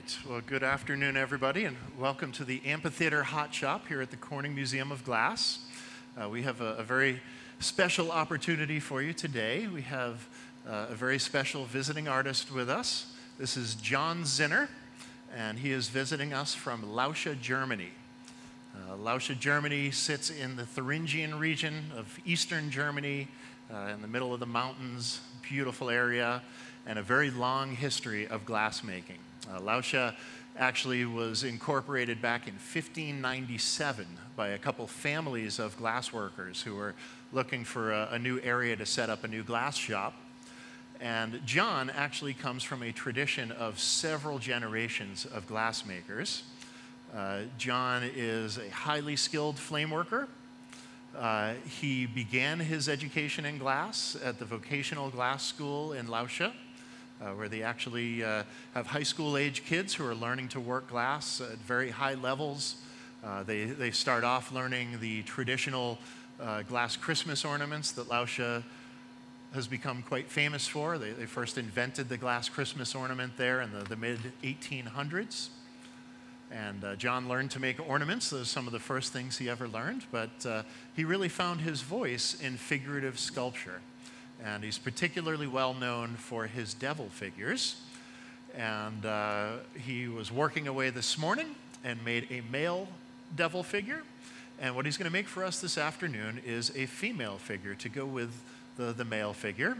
right. Well, good afternoon, everybody, and welcome to the Amphitheater Hot Shop here at the Corning Museum of Glass. Uh, we have a, a, very special opportunity for you today. We have uh, a very special visiting artist with us. This is John Zinner, and he is visiting us from Lauscha, Germany. Uh, Lauscha, Germany sits in the Thuringian region of eastern Germany, uh, in the middle of the mountains, beautiful area, and a very long history of glassmaking. Uh, actually was incorporated back in 1597 by a couple families of glassworkers who were looking for a, a new area to set up a new glass shop. And John actually comes from a tradition of several generations of glassmakers. Uh, John is a highly skilled flame worker. Uh, he began his education in glass at the vocational glass school in Lauscha uh, where they actually uh, have high school age kids who are learning to work glass at very high levels. Uh, they, they start off learning the traditional uh, glass Christmas ornaments that Lauscha has become quite famous for. They, they first invented the glass Christmas ornament there in the, the mid 1800s. And uh, John learned to make ornaments. Those are some of the first things he ever learned. But uh, he really found his voice in figurative sculpture. And he's particularly well known for his devil figures. And uh, he was working away this morning and made a male devil figure. And what he's going to make for us this afternoon is a female figure to go with the, the male figure.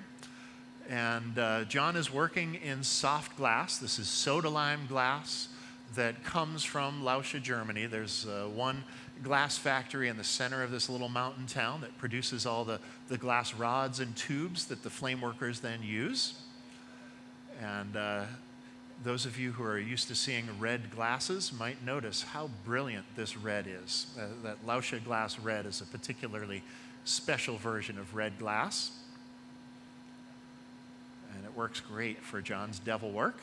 And uh, John is working in soft glass. This is soda lime glass that comes from Lauscha, Germany. There's uh, one glass factory in the center of this little mountain town that produces all the, the glass rods and tubes that the flame workers then use. And uh, those of you who are used to seeing red glasses might notice how brilliant this red is. Uh, that Lauscha glass red is a particularly special version of red glass. And it works great for John's devil work.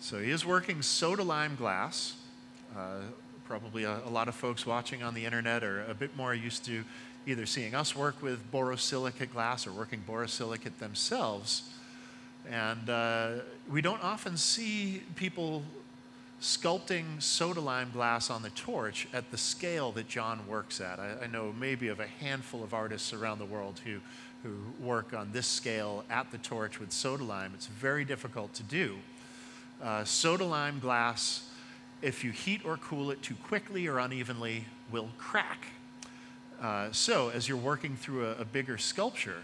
So he is working soda lime glass. Uh, probably a, a, lot of folks watching on the internet are a bit more used to either seeing us work with borosilicate glass or working borosilicate themselves. And uh, we don't often see people sculpting soda lime glass on the torch at the scale that John works at. I, I, know maybe of a handful of artists around the world who, who work on this scale at the torch with soda lime. It's very difficult to do. Uh, soda lime glass if you heat or cool it too quickly or unevenly, will crack. Uh, so, as you're working through a, a bigger sculpture,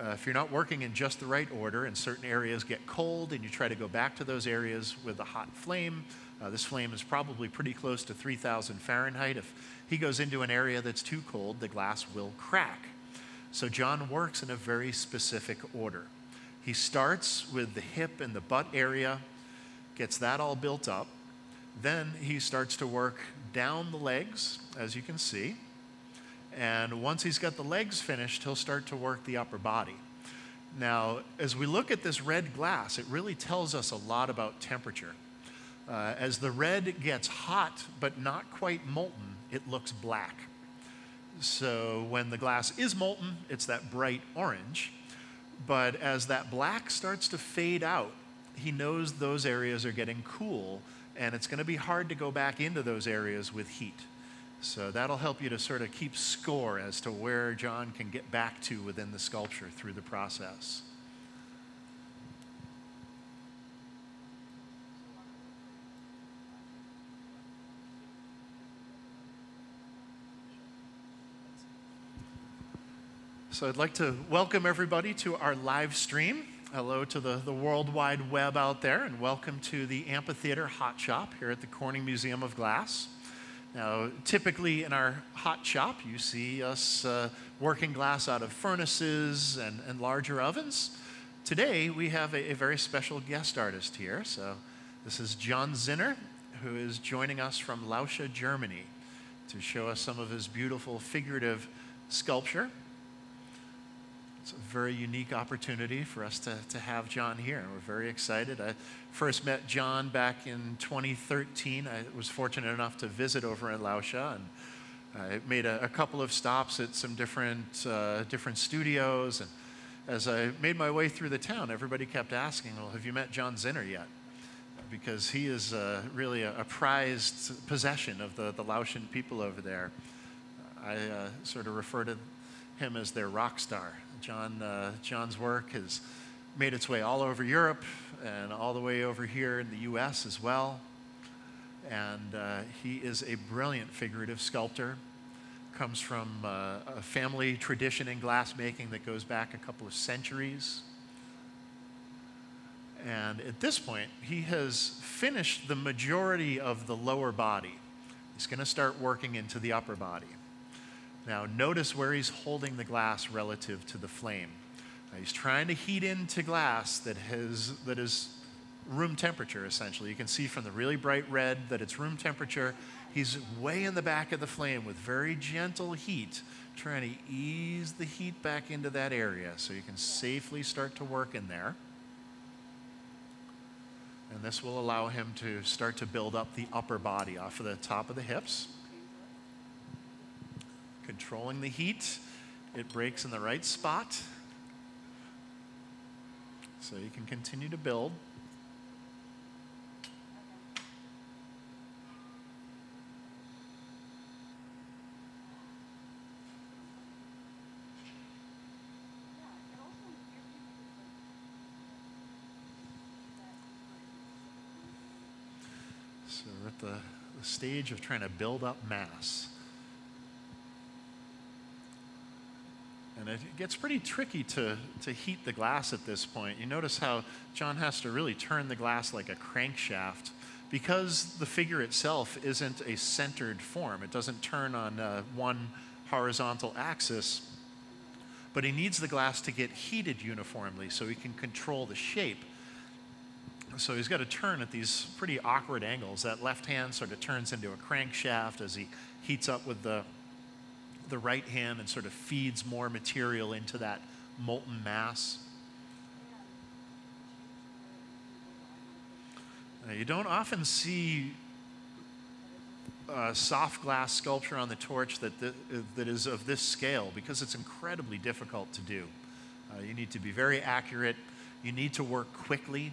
uh, if you're not working in just the right order and certain areas get cold and you try to go back to those areas with a hot flame, uh, this flame is probably pretty close to 3,000 Fahrenheit. If he goes into an area that's too cold, the glass will crack. So, John works in a very specific order. He starts with the hip and the butt area, gets that all built up. Then he starts to work down the legs, as you can see. And once he's got the legs finished, he'll start to work the upper body. Now, as we look at this red glass, it really tells us a lot about temperature. Uh, as the red gets hot but not quite molten, it looks black. So when the glass is molten, it's that bright orange. But as that black starts to fade out, he knows those areas are getting cool and it's going to be hard to go back into those areas with heat. So that'll help you to sort of keep score as to where John can get back to within the sculpture through the process. So I'd like to welcome everybody to our live stream. Hello to the, the World Wide Web out there, and welcome to the Amphitheater Hot Shop here at the Corning Museum of Glass. Now, typically in our hot shop, you see us uh, working glass out of furnaces and, and larger ovens. Today, we have a, a, very special guest artist here. So, this is John Zinner, who is joining us from Lauscha, Germany, to show us some of his beautiful figurative sculpture. It's a very unique opportunity for us to, to have John here, we're very excited. I first met John back in 2013. I was fortunate enough to visit over in Lauscha, and I made a, a couple of stops at some different, uh, different studios. And as I made my way through the town, everybody kept asking, Well, have you met John Zinner yet? because he is uh, really a, a, prized possession of the, the Laotian people over there. I uh, sort of refer to him as their rock star. John, uh, John's work has made its way all over Europe and all the way over here in the US as well. And uh, he is a brilliant figurative sculptor. Comes from uh, a family tradition in glassmaking that goes back a couple of centuries. And at this point, he has finished the majority of the lower body. He's going to start working into the upper body. Now, notice where he's holding the glass relative to the flame. Now, he's trying to heat into glass that, has, that is room temperature, essentially. You can see from the really bright red that it's room temperature. He's way in the back of the flame with very gentle heat, trying to ease the heat back into that area so you can safely start to work in there. And this will allow him to start to build up the upper body off of the top of the hips. Controlling the heat, it breaks in the right spot. So you can continue to build. So we're at the, the stage of trying to build up mass. And it gets pretty tricky to, to heat the glass at this point. You notice how John has to really turn the glass like a crankshaft because the figure itself isn't a centered form. It doesn't turn on uh, one horizontal axis. But he needs the glass to get heated uniformly so he can control the shape so he's got to turn at these pretty awkward angles. That left hand sort of turns into a crankshaft as he heats up with the, the right hand and sort of feeds more material into that molten mass. Now, you don't often see a soft glass sculpture on the torch that, that, that is of this scale because it's incredibly difficult to do. Uh, you need to be very accurate. You need to work quickly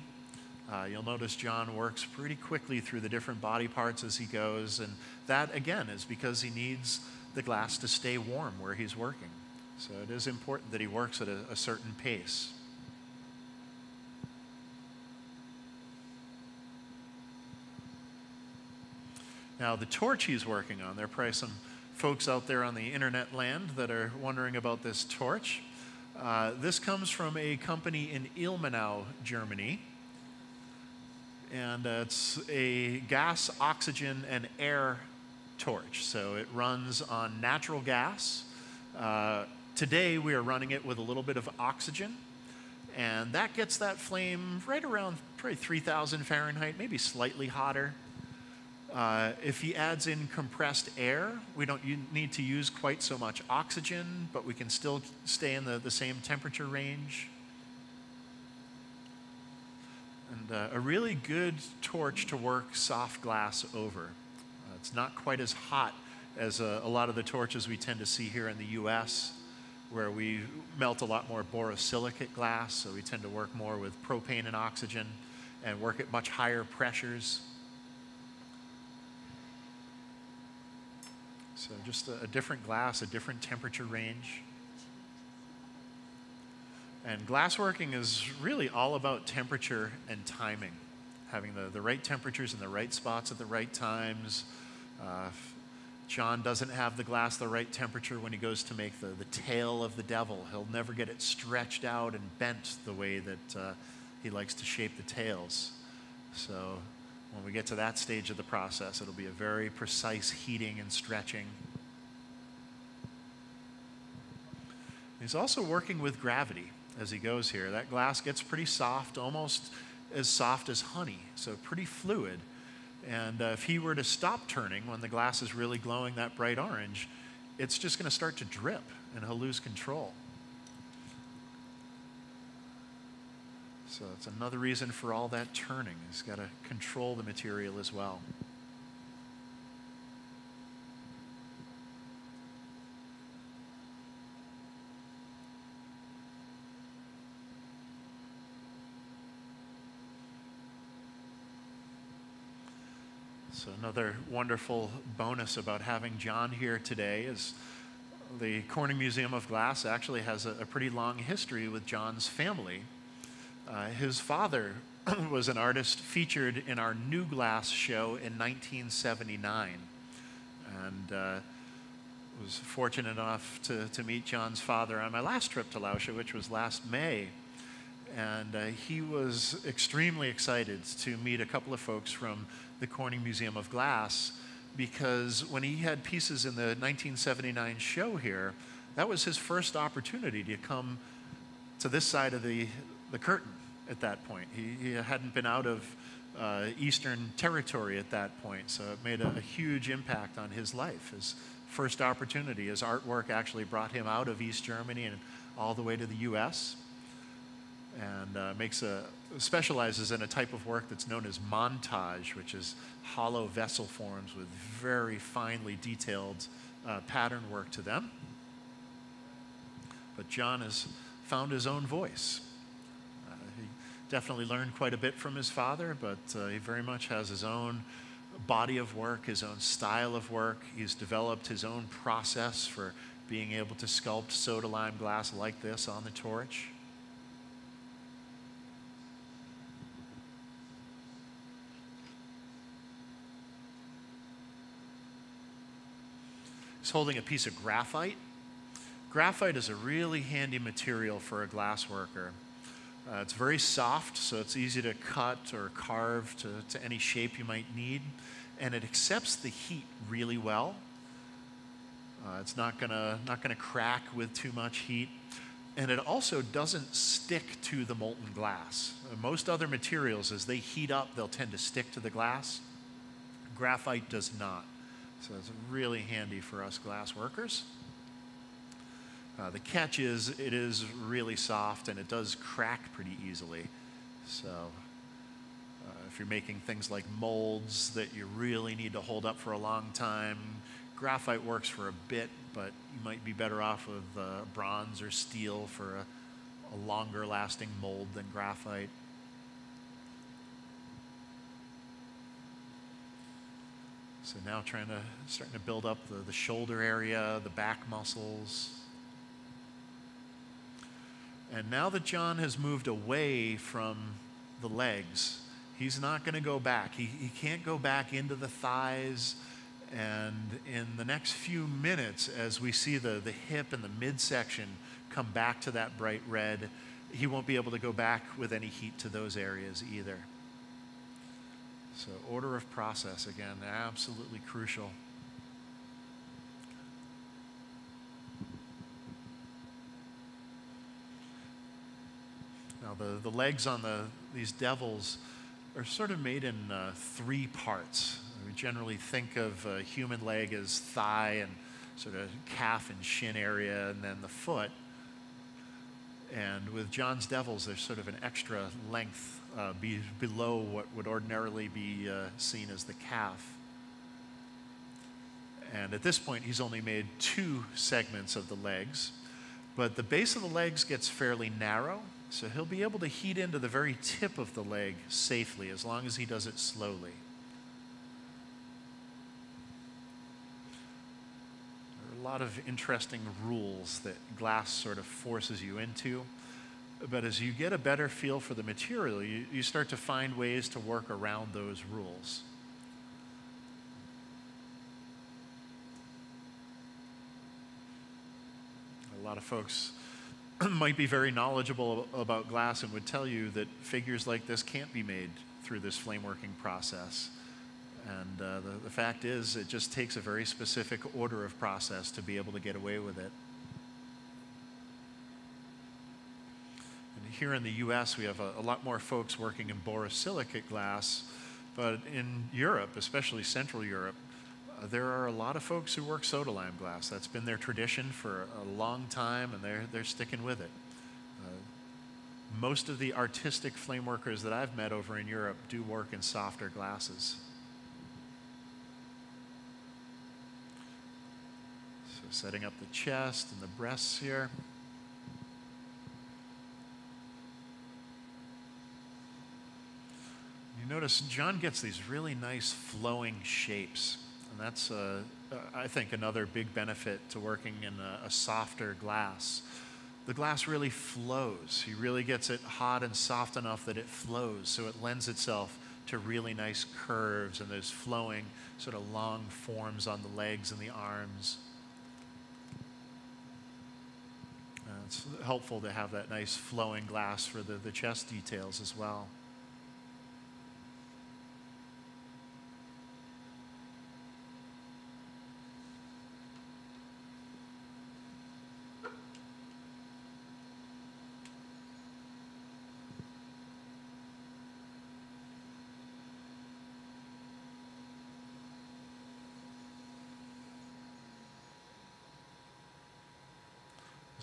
uh, you'll notice John works pretty quickly through the different body parts as he goes, and that again is because he needs the glass to stay warm where he's working. So it is important that he works at a, a certain pace. Now, the torch he's working on, there are probably some folks out there on the internet land that are wondering about this torch. Uh, this comes from a company in Ilmenau, Germany and uh, it's a gas, oxygen, and air torch. So it runs on natural gas. Uh, today we are running it with a little bit of oxygen, and that gets that flame right around probably 3,000 Fahrenheit, maybe slightly hotter. Uh, if he adds in compressed air, we don't need to use quite so much oxygen, but we can still stay in the, the same temperature range. And uh, a really good torch to work soft glass over. It's not quite as hot as uh, a lot of the torches we tend to see here in the US, where we melt a lot more borosilicate glass, so we tend to work more with propane and oxygen and work at much higher pressures. So just a, a different glass, a different temperature range. And glassworking is really all about temperature and timing, having the, the right temperatures in the right spots at the right times. Uh, John doesn't have the glass the right temperature when he goes to make the, the tail of the devil. He'll never get it stretched out and bent the way that uh, he likes to shape the tails. So when we get to that stage of the process, it'll be a very precise heating and stretching. He's also working with gravity as he goes here. That glass gets pretty soft, almost as soft as honey, so pretty fluid. And uh, if he were to stop turning when the glass is really glowing that bright orange, it's just going to start to drip and he'll lose control. So that's another reason for all that turning. He's got to control the material as well. So, another wonderful bonus about having John here today is the Corning Museum of Glass actually has a, a pretty long history with John's family. Uh, his father was an artist featured in our New Glass show in 1979. And uh, was fortunate enough to, to meet John's father on my last trip to Lauscha, which was last May. And uh, he was extremely excited to meet a couple of folks from the Corning Museum of Glass because when he had pieces in the 1979 show here, that was his first opportunity to come to this side of the, the curtain at that point. He, he hadn't been out of uh, Eastern territory at that point, so it made a, a, huge impact on his life. His first opportunity, his artwork actually brought him out of East Germany and all the way to the U.S. and uh, makes a specializes in a type of work that's known as montage, which is hollow vessel forms with very finely detailed uh, pattern work to them. But John has found his own voice. Uh, he definitely learned quite a bit from his father, but uh, he very much has his own body of work, his own style of work. He's developed his own process for being able to sculpt soda lime glass like this on the torch. He's holding a piece of graphite. Graphite is a really handy material for a glass worker. Uh, it's very soft, so it's easy to cut or carve to, to any shape you might need, and it accepts the heat really well. Uh, it's not gonna not gonna crack with too much heat, and it also doesn't stick to the molten glass. Uh, most other materials, as they heat up, they'll tend to stick to the glass. Graphite does not. So it's really handy for us glass workers. Uh, the catch is it is really soft and it does crack pretty easily. So uh, if you're making things like molds that you really need to hold up for a long time, graphite works for a bit, but you might be better off with uh, bronze or steel for a, a longer lasting mold than graphite. So now trying to, starting to build up the, the shoulder area, the back muscles. And now that John has moved away from the legs, he's not going to go back. He, he can't go back into the thighs. And in the next few minutes, as we see the, the hip and the midsection come back to that bright red, he won't be able to go back with any heat to those areas either. So, order of process, again, absolutely crucial. Now, the, the legs on the, these devils are sort of made in uh, three parts. We generally think of a human leg as thigh and sort of calf and shin area, and then the foot. And with John's devils, there's sort of an extra length uh, be below what would ordinarily be uh, seen as the calf. And at this point, he's only made two segments of the legs, but the base of the legs gets fairly narrow, so he'll be able to heat into the very tip of the leg safely as long as he does it slowly. There are a lot of interesting rules that glass sort of forces you into but as you get a better feel for the material, you, you start to find ways to work around those rules. A lot of folks might be very knowledgeable about glass and would tell you that figures like this can't be made through this flame working process. And uh, the, the fact is, it just takes a very specific order of process to be able to get away with it. Here in the US, we have a, a lot more folks working in borosilicate glass, but in Europe, especially Central Europe, uh, there are a lot of folks who work soda lime glass. That's been their tradition for a long time, and they're, they're sticking with it. Uh, most of the artistic flame workers that I've met over in Europe do work in softer glasses. So setting up the chest and the breasts here. You notice John gets these really nice flowing shapes. And that's, uh, I think, another big benefit to working in a, a softer glass. The glass really flows. He really gets it hot and soft enough that it flows, so it lends itself to really nice curves and those flowing, sort of long forms on the legs and the arms. Uh, it's helpful to have that nice flowing glass for the, the chest details as well.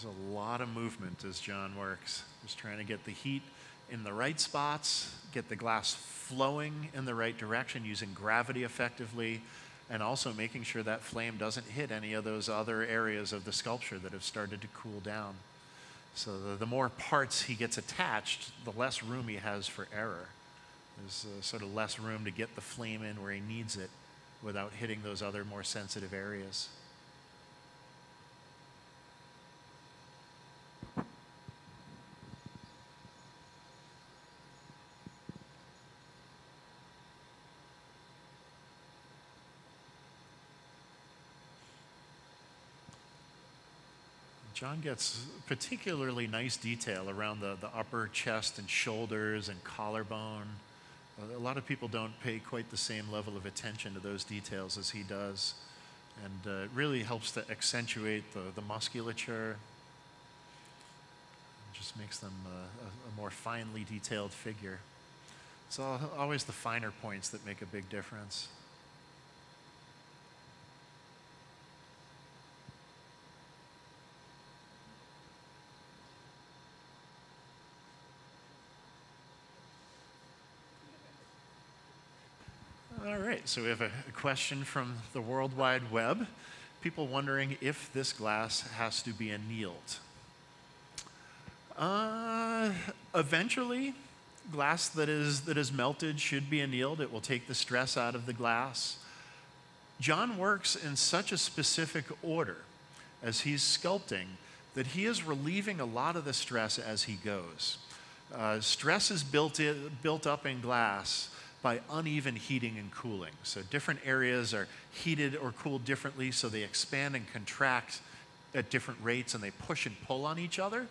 There's a lot of movement as John works. Just trying to get the heat in the right spots, get the glass flowing in the right direction using gravity effectively, and also making sure that flame doesn't hit any of those other areas of the sculpture that have started to cool down. So the, the more parts he gets attached, the less room he has for error. There's uh, sort of less room to get the flame in where he needs it without hitting those other more sensitive areas. John gets particularly nice detail around the, the upper chest and shoulders and collarbone. A lot of people don't pay quite the same level of attention to those details as he does. And uh, it really helps to accentuate the, the musculature. It just makes them uh, a, a more finely detailed figure. It's always the finer points that make a big difference. All so we have a, question from the World Wide Web. People wondering if this glass has to be annealed. Uh, eventually, glass that is, that is melted should be annealed. It will take the stress out of the glass. John works in such a specific order as he's sculpting that he is relieving a lot of the stress as he goes. Uh, stress is built, in, built up in glass by uneven heating and cooling. So different areas are heated or cooled differently, so they expand and contract at different rates and they push and pull on each other.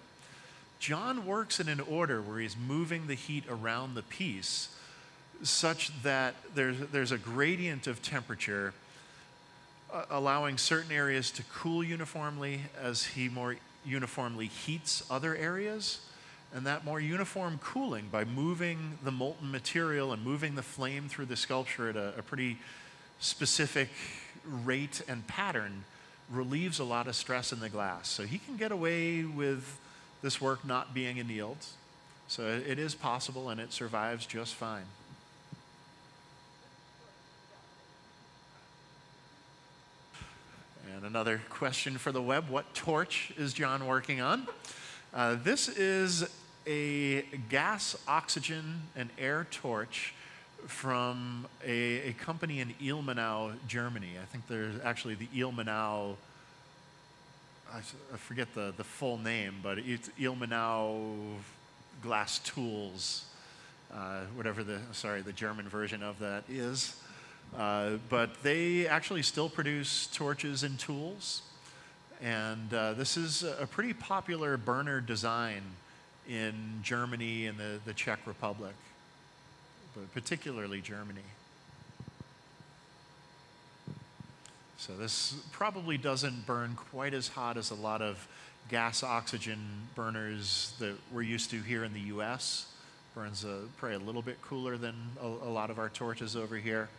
John works in an order where he's moving the heat around the piece such that there's, there's a gradient of temperature uh, allowing certain areas to cool uniformly as he more uniformly heats other areas and that more uniform cooling by moving the molten material and moving the flame through the sculpture at a, a pretty specific rate and pattern relieves a lot of stress in the glass. So he can get away with this work not being annealed. So it is possible and it survives just fine. And another question for the web What torch is John working on? Uh, this is a gas, oxygen, and air torch from a, a company in Ilmenau, Germany. I think there's actually the Ilmenau, I, forget the, the full name, but it's Ilmenau Glass Tools, uh, whatever the, sorry, the German version of that is. Uh, but they actually still produce torches and tools. And uh, this is a pretty popular burner design in Germany and the, the Czech Republic, but particularly Germany. So this probably doesn't burn quite as hot as a lot of gas oxygen burners that we're used to here in the US. Burns a, probably a little bit cooler than a, a, lot of our torches over here,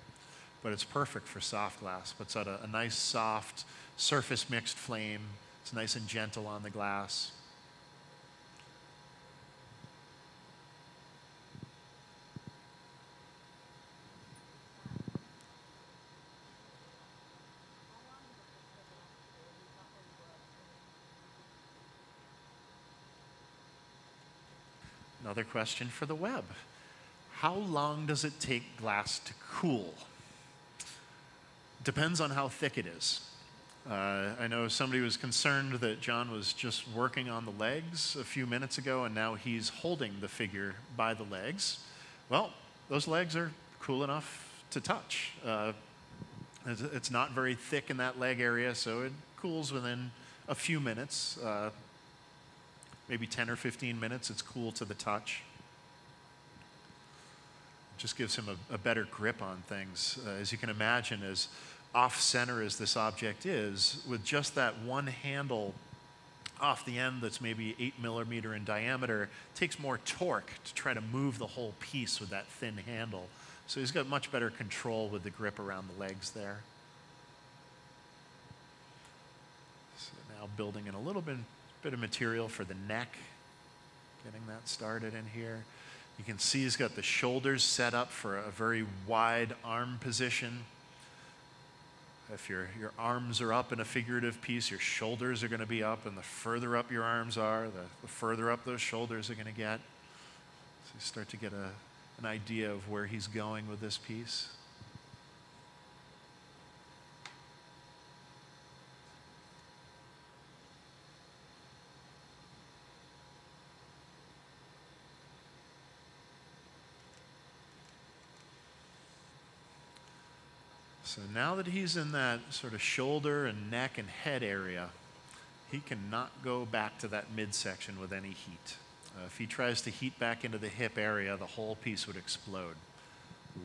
but it's perfect for soft glass. Puts out a, a nice soft surface mixed flame. It's nice and gentle on the glass. Another question for the web. how long does it take glass to cool? Depends on how thick it is. Uh, I know somebody was concerned that John was just working on the legs a few minutes ago and now he's holding the figure by the legs. Well, those legs are cool enough to touch. Uh, it's not very thick in that leg area, so it cools within a few minutes, uh, maybe 10 or 15 minutes. It's cool to the touch. It just gives him a, a better grip on things. Uh, as you can imagine, as off center as this object is, with just that one handle off the end that's maybe eight millimeter in diameter, takes more torque to try to move the whole piece with that thin handle. So he's got much better control with the grip around the legs there. So now building in a little bit, bit of material for the neck, getting that started in here. You can see he's got the shoulders set up for a very wide arm position. If your, your arms are up in a figurative piece, your shoulders are going to be up, and the further up your arms are, the, the further up those shoulders are going to get. So you start to get a, an idea of where he's going with this piece. So now that he's in that sort of shoulder and neck and head area, he cannot go back to that midsection with any heat. Uh, if he tries to heat back into the hip area, the whole piece would explode.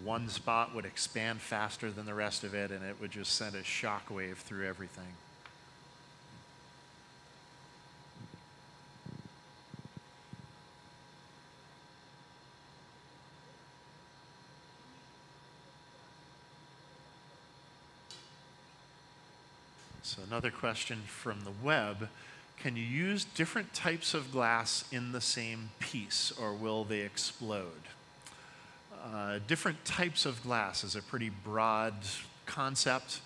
One spot would expand faster than the rest of it, and it would just send a shock wave through everything. So, another question from the web Can you use different types of glass in the same piece, or will they explode? Uh, different types of glass is a pretty broad concept.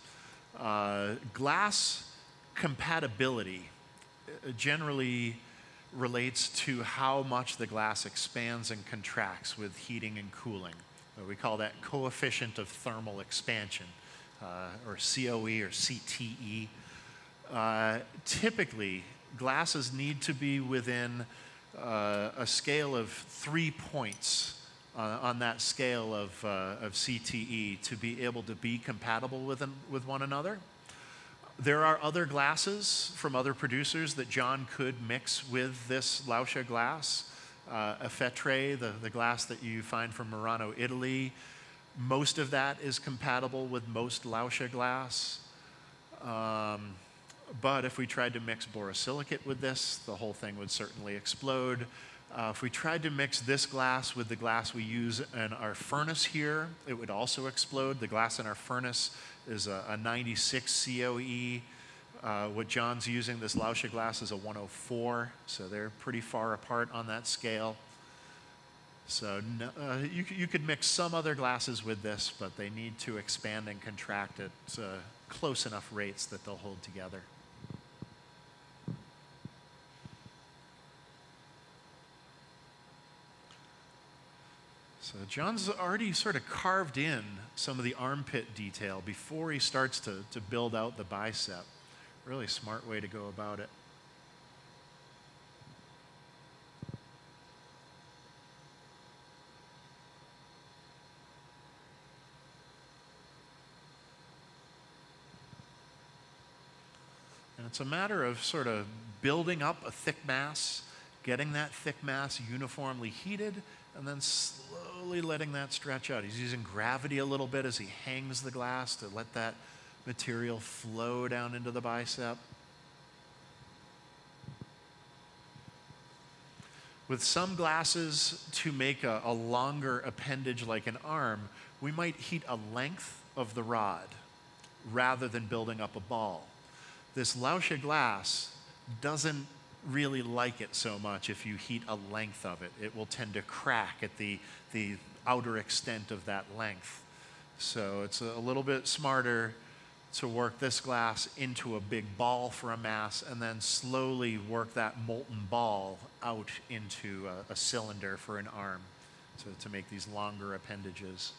Uh, glass compatibility uh, generally relates to how much the glass expands and contracts with heating and cooling. Uh, we call that coefficient of thermal expansion uh, or COE or CTE. Uh, typically, glasses need to be within uh, a scale of three points uh, on that scale of, uh, of CTE to be able to be compatible with, them, with one another. There are other glasses from other producers that John could mix with this Lauscha glass. Uh, Effetre, the, the glass that you find from Murano, Italy, most of that is compatible with most Lauscha glass. Um, but if we tried to mix borosilicate with this, the whole thing would certainly explode. Uh, if we tried to mix this glass with the glass we use in our furnace here, it would also explode. The glass in our furnace is a, a 96 COE. Uh, what John's using, this Lauscha glass, is a 104, so they're pretty far apart on that scale. So uh, you, you could mix some other glasses with this, but they need to expand and contract at uh, close enough rates that they'll hold together. So John's already sort of carved in some of the armpit detail before he starts to, to build out the bicep. Really smart way to go about it. And it's a matter of sort of building up a thick mass, getting that thick mass uniformly heated, and then slowly letting that stretch out. He's using gravity a little bit as he hangs the glass to let that material flow down into the bicep. With some glasses, to make a, a longer appendage like an arm, we might heat a length of the rod rather than building up a ball this Lauscha glass doesn't really like it so much if you heat a length of it. It will tend to crack at the, the outer extent of that length. So it's a little bit smarter to work this glass into a big ball for a mass and then slowly work that molten ball out into a, a cylinder for an arm. to, to make these longer appendages.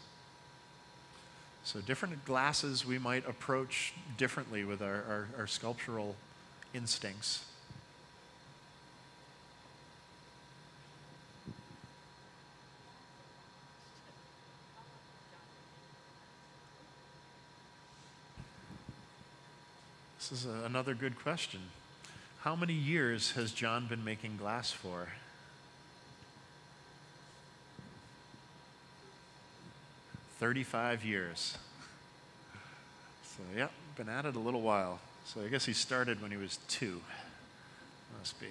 So, different glasses we might approach differently with our, our, our sculptural instincts. This is a, another good question. How many years has John been making glass for? Thirty-five years. So yeah, been at it a little while. So I guess he started when he was two. Must be.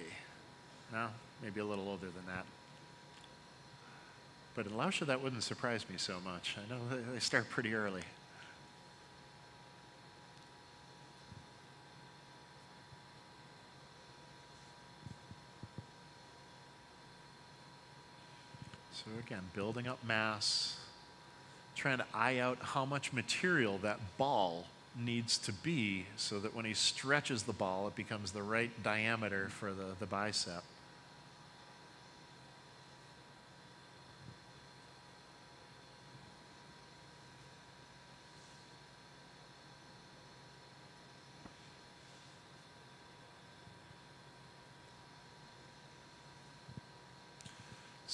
No, maybe a little older than that. But in Lauscha, that wouldn't surprise me so much. I know they start pretty early. So again, building up mass, trying to eye out how much material that ball needs to be so that when he stretches the ball, it becomes the right diameter for the, the bicep.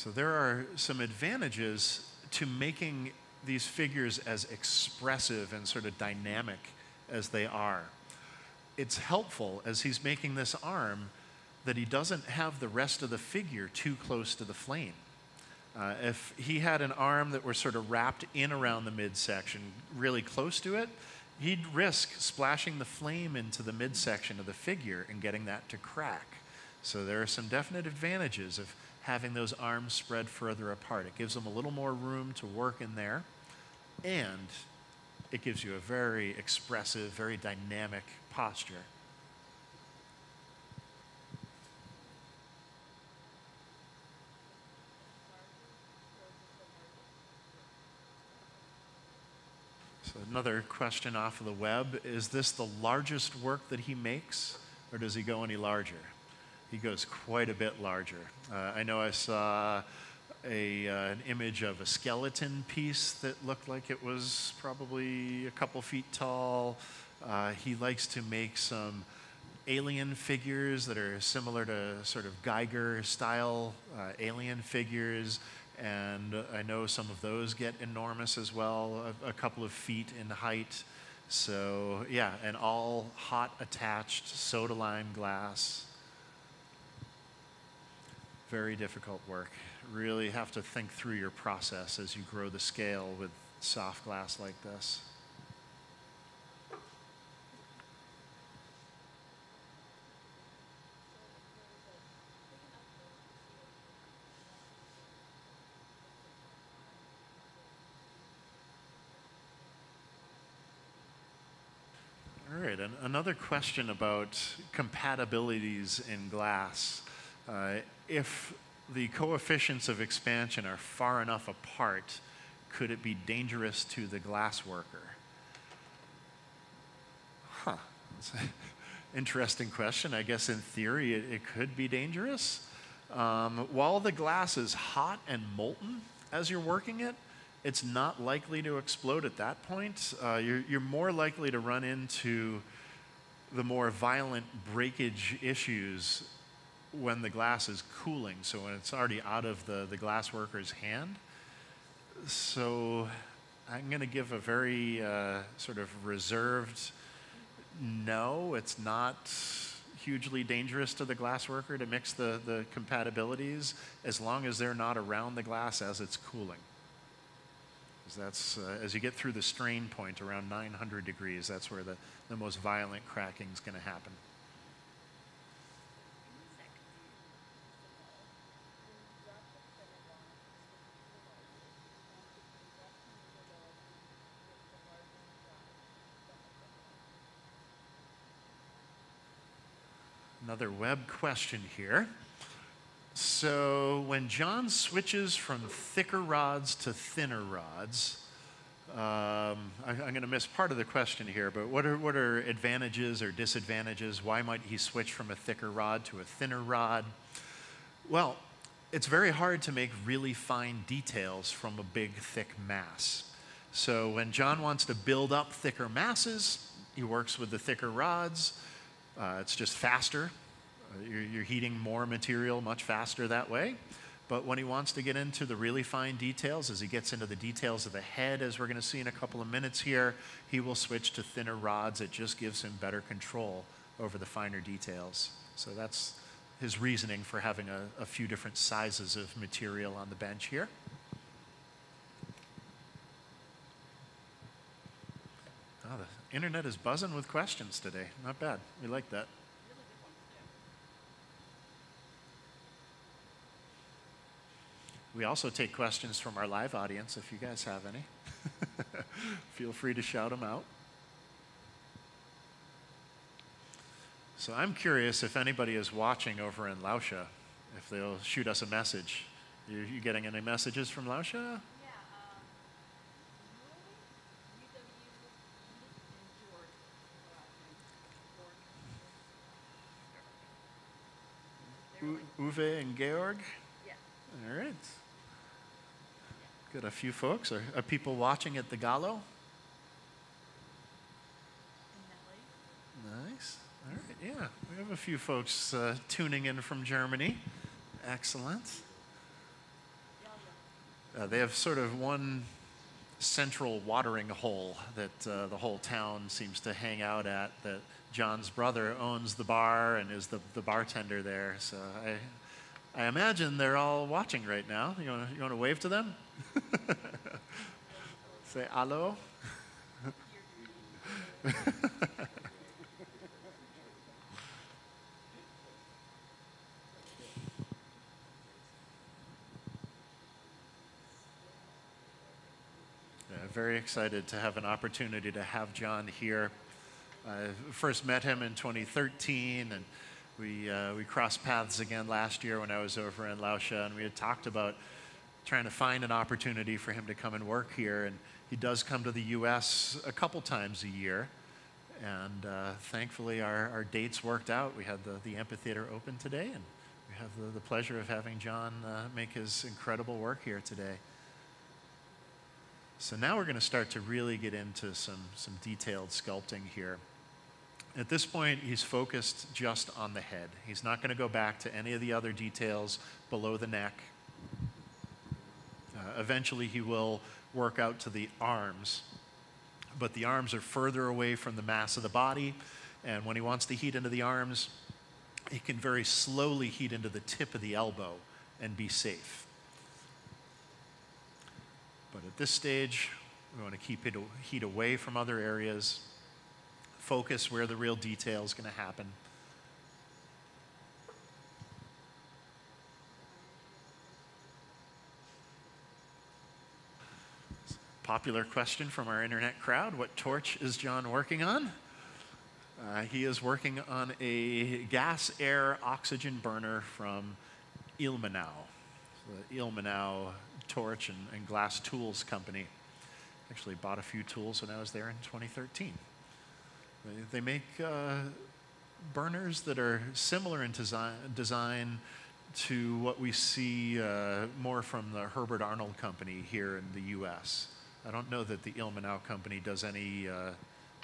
So there are some advantages to making these figures as expressive and sort of dynamic as they are. It's helpful as he's making this arm that he doesn't have the rest of the figure too close to the flame. Uh, if he had an arm that were sort of wrapped in around the midsection, really close to it, he'd risk splashing the flame into the midsection of the figure and getting that to crack. So there are some definite advantages of having those arms spread further apart. It gives them a little more room to work in there, and it gives you a very expressive, very dynamic posture. So, another question off of the web is this the largest work that he makes, or does he go any larger? He goes quite a bit larger. Uh, I know I saw a, uh, an image of a skeleton piece that looked like it was probably a couple feet tall. Uh, he likes to make some alien figures that are similar to sort of Giger style uh, alien figures. And I know some of those get enormous as well, a, a couple of feet in height. So, yeah, and all hot attached soda lime glass very difficult work. Really have to think through your process as you grow the scale with soft glass like this. All right, and another question about compatibilities in glass. Uh, if the coefficients of expansion are far enough apart, could it be dangerous to the glass worker? Huh. Interesting question. I guess in theory it, it could be dangerous. Um, while the glass is hot and molten as you're working it, it's not likely to explode at that point. Uh, you're, you're more likely to run into the more violent breakage issues when the glass is cooling, so when it's already out of the, the glass worker's hand. So I'm going to give a very uh, sort of reserved no, it's not hugely dangerous to the glass worker to mix the, the compatibilities as long as they're not around the glass as it's cooling. That's, uh, as you get through the strain point around 900 degrees, that's where the, the most violent cracking is going to happen. Another web question here. So, when John switches from thicker rods to thinner rods, um, I, am going to miss part of the question here, but what are, what are advantages or disadvantages? Why might he switch from a thicker rod to a thinner rod? Well, it's very hard to make really fine details from a big, thick mass. So when John wants to build up thicker masses, he works with the thicker rods. Uh, it's just faster. Uh, you're, you're heating more material much faster that way. But when he wants to get into the really fine details, as he gets into the details of the head, as we're going to see in a couple of minutes here, he will switch to thinner rods. It just gives him better control over the finer details. So that's his reasoning for having a, a few different sizes of material on the bench here. Oh, the internet is buzzing with questions today. Not bad. We like that. We also take questions from our live audience if you guys have any. Feel free to shout them out. So I'm curious if anybody is watching over in Lauscha, if they'll shoot us a message. You, you getting any messages from Lauscha? Uwe, and Georg? Yeah. All right. Got a few folks. Are, are people watching at the Gallo? Nice. All right. Yeah, we have a few folks uh, tuning in from Germany. Excellent. Uh, they have sort of one central watering hole that uh, the whole town seems to hang out at. That John's brother owns the bar and is the, the bartender there. So I, I imagine they're all watching right now. You want to you want to wave to them? Say hello. Very excited to have an opportunity to have John here. I first met him in 2013, and we, uh, we crossed paths again last year when I was over in Lauscha, and we had talked about trying to find an opportunity for him to come and work here. And he does come to the U.S. a couple times a year. And uh, thankfully, our, our dates worked out. We had the, the amphitheater open today, and we have the, the pleasure of having John uh, make his incredible work here today. So now we're going to start to really get into some, some detailed sculpting here. At this point, he's focused just on the head. He's not going to go back to any of the other details below the neck. Uh, eventually, he will work out to the arms, but the arms are further away from the mass of the body. And when he wants to heat into the arms, he can very slowly heat into the tip of the elbow and be safe. But at this stage, we want to keep it, heat away from other areas, focus where the real detail is going to happen. Popular question from our internet crowd What torch is John working on? Uh, he is working on a gas air oxygen burner from Ilmenau, the Ilmenau torch and, and glass tools company. Actually, bought a few tools when I was there in 2013. They, make uh, burners that are similar in design, design to what we see uh, more from the Herbert Arnold Company here in the U.S. I don't know that the Ilmenau Company does any uh,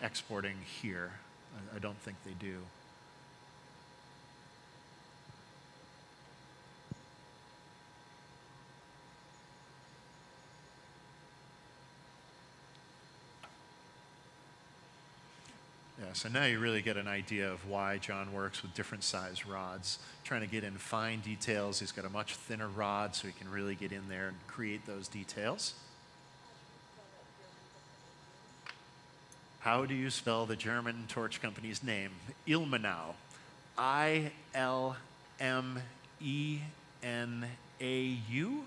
exporting here. I, I don't think they do. Yeah, so now you really get an idea of why John works with different size rods, trying to get in fine details. He's got a much thinner rod, so he can really get in there and create those details. How do you spell the German torch company's name? Ilmenau. I L M E N A U?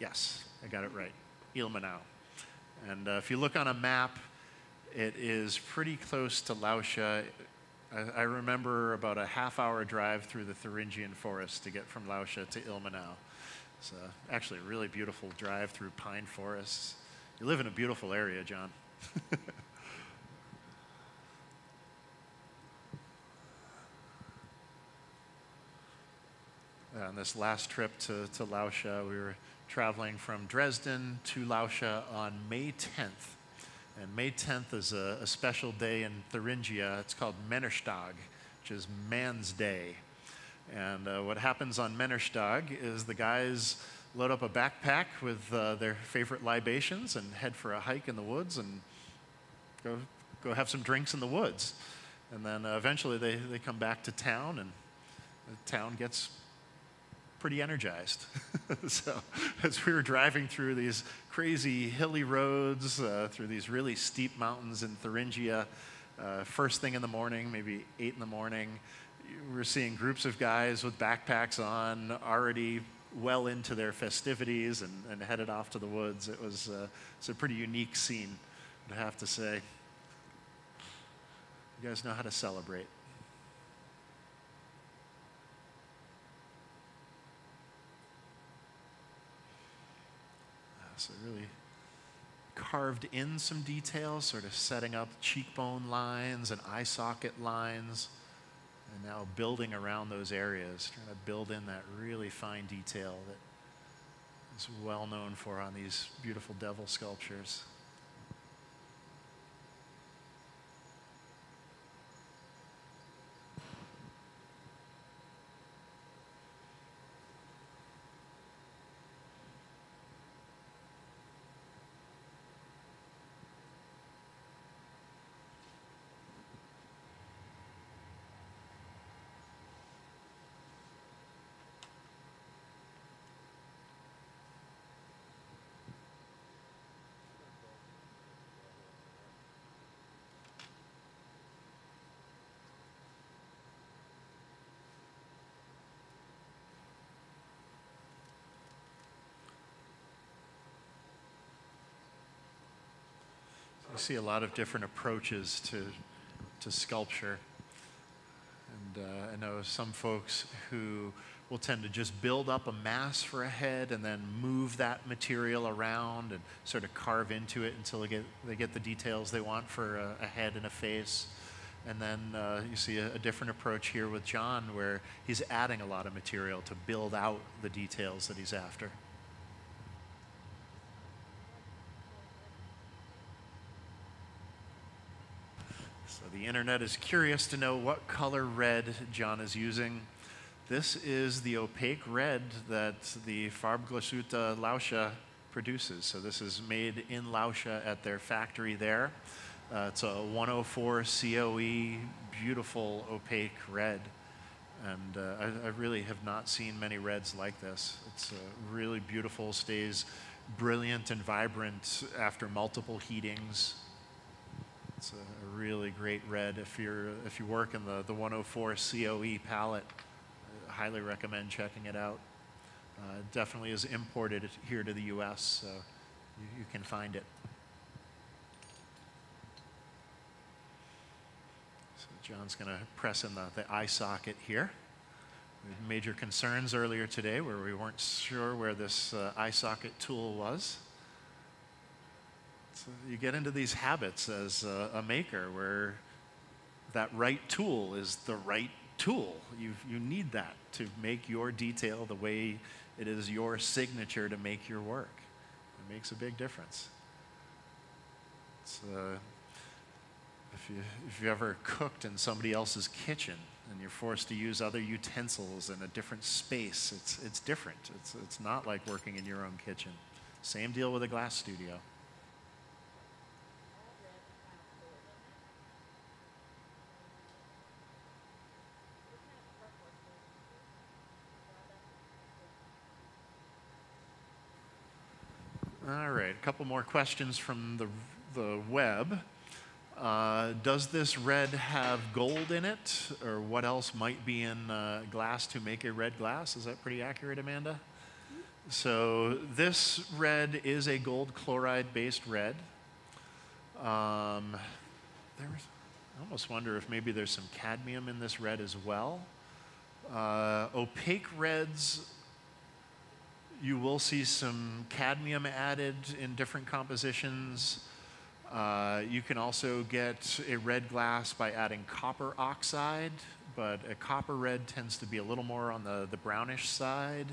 Yes, I got it right. Ilmenau. And uh, if you look on a map, it is pretty close to Lauscha. I, I, remember about a half hour drive through the Thuringian forest to get from Lauscha to Ilmenau. It's uh, actually a really beautiful drive through pine forests. You live in a beautiful area, John. on this last trip to, to Lauscha. We were traveling from Dresden to Lauscha on May 10th. And May 10th is a, a special day in Thuringia. It's called Männerstag, which is Man's Day. And uh, what happens on Männerstag is the guys load up a backpack with uh, their favorite libations and head for a hike in the woods and go, go have some drinks in the woods. And then uh, eventually they, they come back to town and the town gets pretty energized. so, as we were driving through these crazy hilly roads, uh, through these really steep mountains in Thuringia, uh, first thing in the morning, maybe 8 in the morning, we're seeing groups of guys with backpacks on, already well into their festivities and, and headed off to the woods. It was uh, a pretty unique scene, I have to say. You guys know how to celebrate. So really carved in some details, sort of setting up cheekbone lines and eye socket lines, and now building around those areas, trying to build in that really fine detail that is well known for on these beautiful devil sculptures. You see a lot of different approaches to, to sculpture. And uh, I know some folks who will tend to just build up a mass for a head and then move that material around and sort of carve into it until they get, they get the details they want for a, a head and a face. And then uh, you see a, a, different approach here with John where he's adding a lot of material to build out the details that he's after. The internet is curious to know what color red John is using. This is the opaque red that the Farbglashütte Lauscha produces. So this is made in Lauscha at their factory there. Uh, it's a 104 COE, beautiful opaque red. And uh, I, I, really have not seen many reds like this. It's uh, really beautiful, stays brilliant and vibrant after multiple heatings. It's a, really great red. If you're if you work in the the 104 COE palette, I highly recommend checking it out. Uh, definitely is imported here to the U.S., so you, you can find it. So John's going to press in the, the eye socket here. We had major concerns earlier today where we weren't sure where this uh, eye socket tool was. So you get into these habits as a, a, maker where that right tool is the right tool. You, you need that to make your detail the way it is your signature to make your work. It makes a big difference. Uh, if, you, if you ever cooked in somebody else's kitchen and you're forced to use other utensils in a different space, it's, it's different. It's, it's not like working in your own kitchen. Same deal with a glass studio. All right, a couple more questions from the, the web. Uh, does this red have gold in it, or what else might be in uh, glass to make a red glass? Is that pretty accurate, Amanda? So this red is a gold chloride-based red. Um, I almost wonder if maybe there's some cadmium in this red as well. Uh, opaque reds you will see some cadmium added in different compositions. Uh, you can also get a red glass by adding copper oxide but a copper red tends to be a little more on the, the brownish side.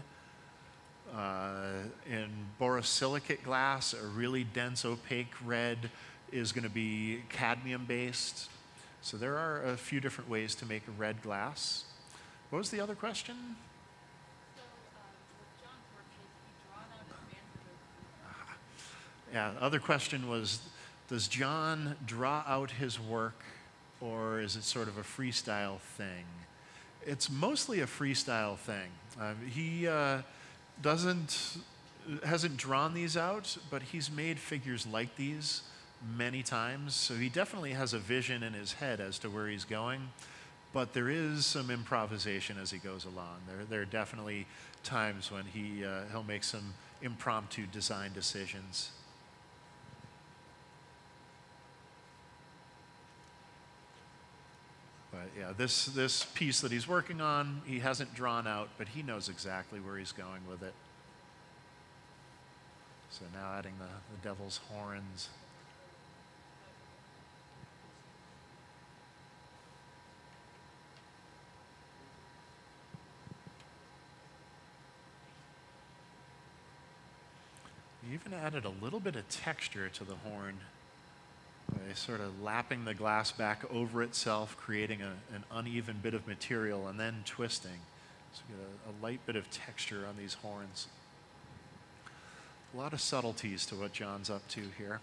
Uh, in borosilicate glass, a really dense opaque red is going to be cadmium based. So there are a few different ways to make a red glass. What was the other question? Yeah, the other question was Does John draw out his work or is it sort of a freestyle thing? It's mostly a freestyle thing. Um, he uh, doesn't, hasn't drawn these out, but he's made figures like these many times. So he definitely has a vision in his head as to where he's going. But there is some improvisation as he goes along. There, there are definitely times when he, uh, he'll make some impromptu design decisions. But yeah, this, this piece that he's working on, he hasn't drawn out, but he knows exactly where he's going with it. So now adding the, the devil's horns. He even added a little bit of texture to the horn by sort of lapping the glass back over itself, creating a, an uneven bit of material, and then twisting. So you get a, a light bit of texture on these horns. A lot of subtleties to what John's up to here.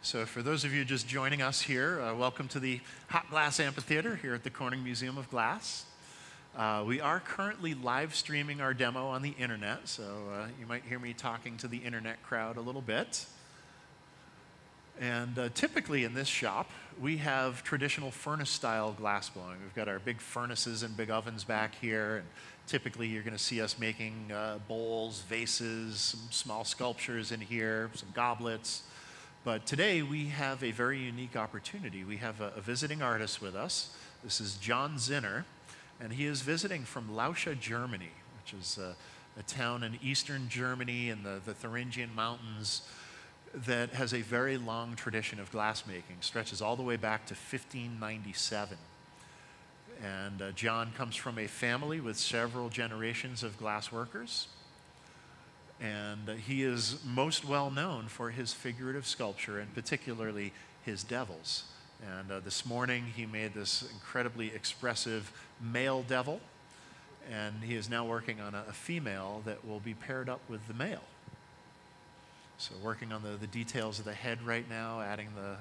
So, for those of you just joining us here, uh, welcome to the Hot Glass Amphitheater here at the Corning Museum of Glass. Uh, we are currently live streaming our demo on the internet, so uh, you might hear me talking to the internet crowd a little bit. And uh, typically in this shop, we have traditional furnace style glass blowing. We've got our big furnaces and big ovens back here. And typically, you're going to see us making uh, bowls, vases, some small sculptures in here, some goblets. But today, we have a very unique opportunity. We have a, a visiting artist with us. This is John Zinner and he is visiting from Lauscha, Germany, which is a, a town in eastern Germany in the, the Thuringian Mountains that has a very long tradition of glassmaking, stretches all the way back to 1597. And uh, John comes from a family with several generations of glass workers. And uh, he is most well known for his figurative sculpture, and particularly his devils. And uh, this morning he made this incredibly expressive male devil, and he is now working on a, a female that will be paired up with the male. So, working on the, the details of the head right now, adding the,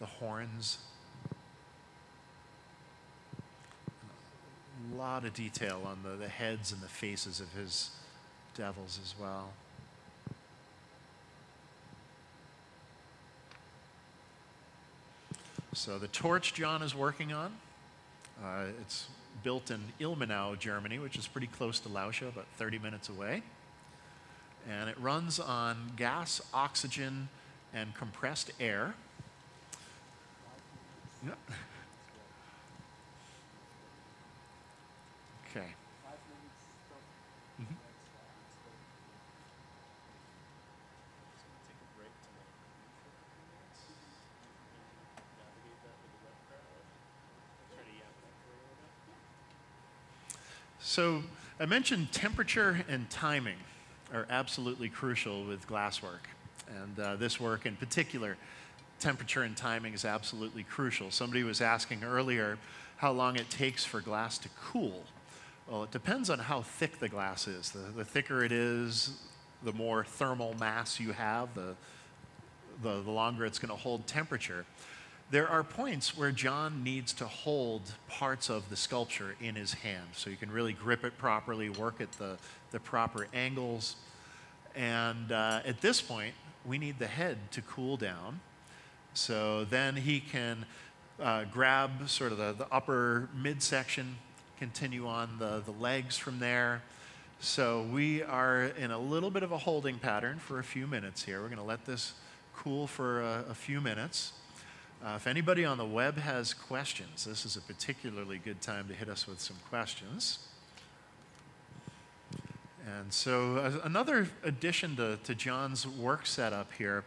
the horns. A lot of detail on the, the heads and the faces of his devils as well. So, the torch John is working on, uh, it's built in Ilmenau, Germany, which is pretty close to Lauscha, about 30 minutes away. And it runs on gas, oxygen, and compressed air. Yeah. Okay. Mm-hmm. So I mentioned temperature and timing are absolutely crucial with glasswork. And uh, this work in particular, temperature and timing is absolutely crucial. Somebody was asking earlier how long it takes for glass to cool. Well, it depends on how thick the glass is. The, the thicker it is, the more thermal mass you have, the, the, the longer it's going to hold temperature there are points where John needs to hold parts of the sculpture in his hand so you can really grip it properly, work at the, the proper angles. And uh, at this point, we need the head to cool down. So then he can uh, grab sort of the, the upper midsection, continue on the, the legs from there. So we are in a little bit of a holding pattern for a few minutes here. We're going to let this cool for a, a few minutes. Uh, if anybody on the web has questions, this is a particularly good time to hit us with some questions. And so, uh, another addition to, to John's work setup here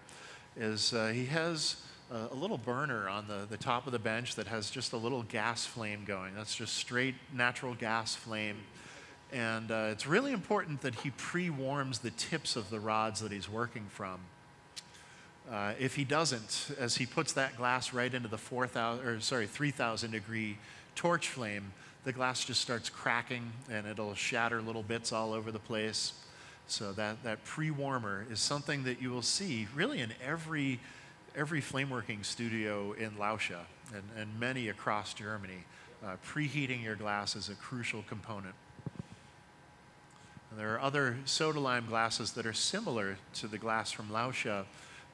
is uh, he has a, a, little burner on the, the top of the bench that has just a little gas flame going. That's just straight natural gas flame. And uh, it's really important that he pre warms the tips of the rods that he's working from. Uh, if he doesn't, as he puts that glass right into the 4,000, or sorry, 3,000 degree torch flame, the glass just starts cracking and it'll shatter little bits all over the place. So that, that pre-warmer is something that you will see really in every, every flameworking studio in Lauscha and, and many across Germany. Uh, preheating your glass is a crucial component. And there are other soda lime glasses that are similar to the glass from Lauscha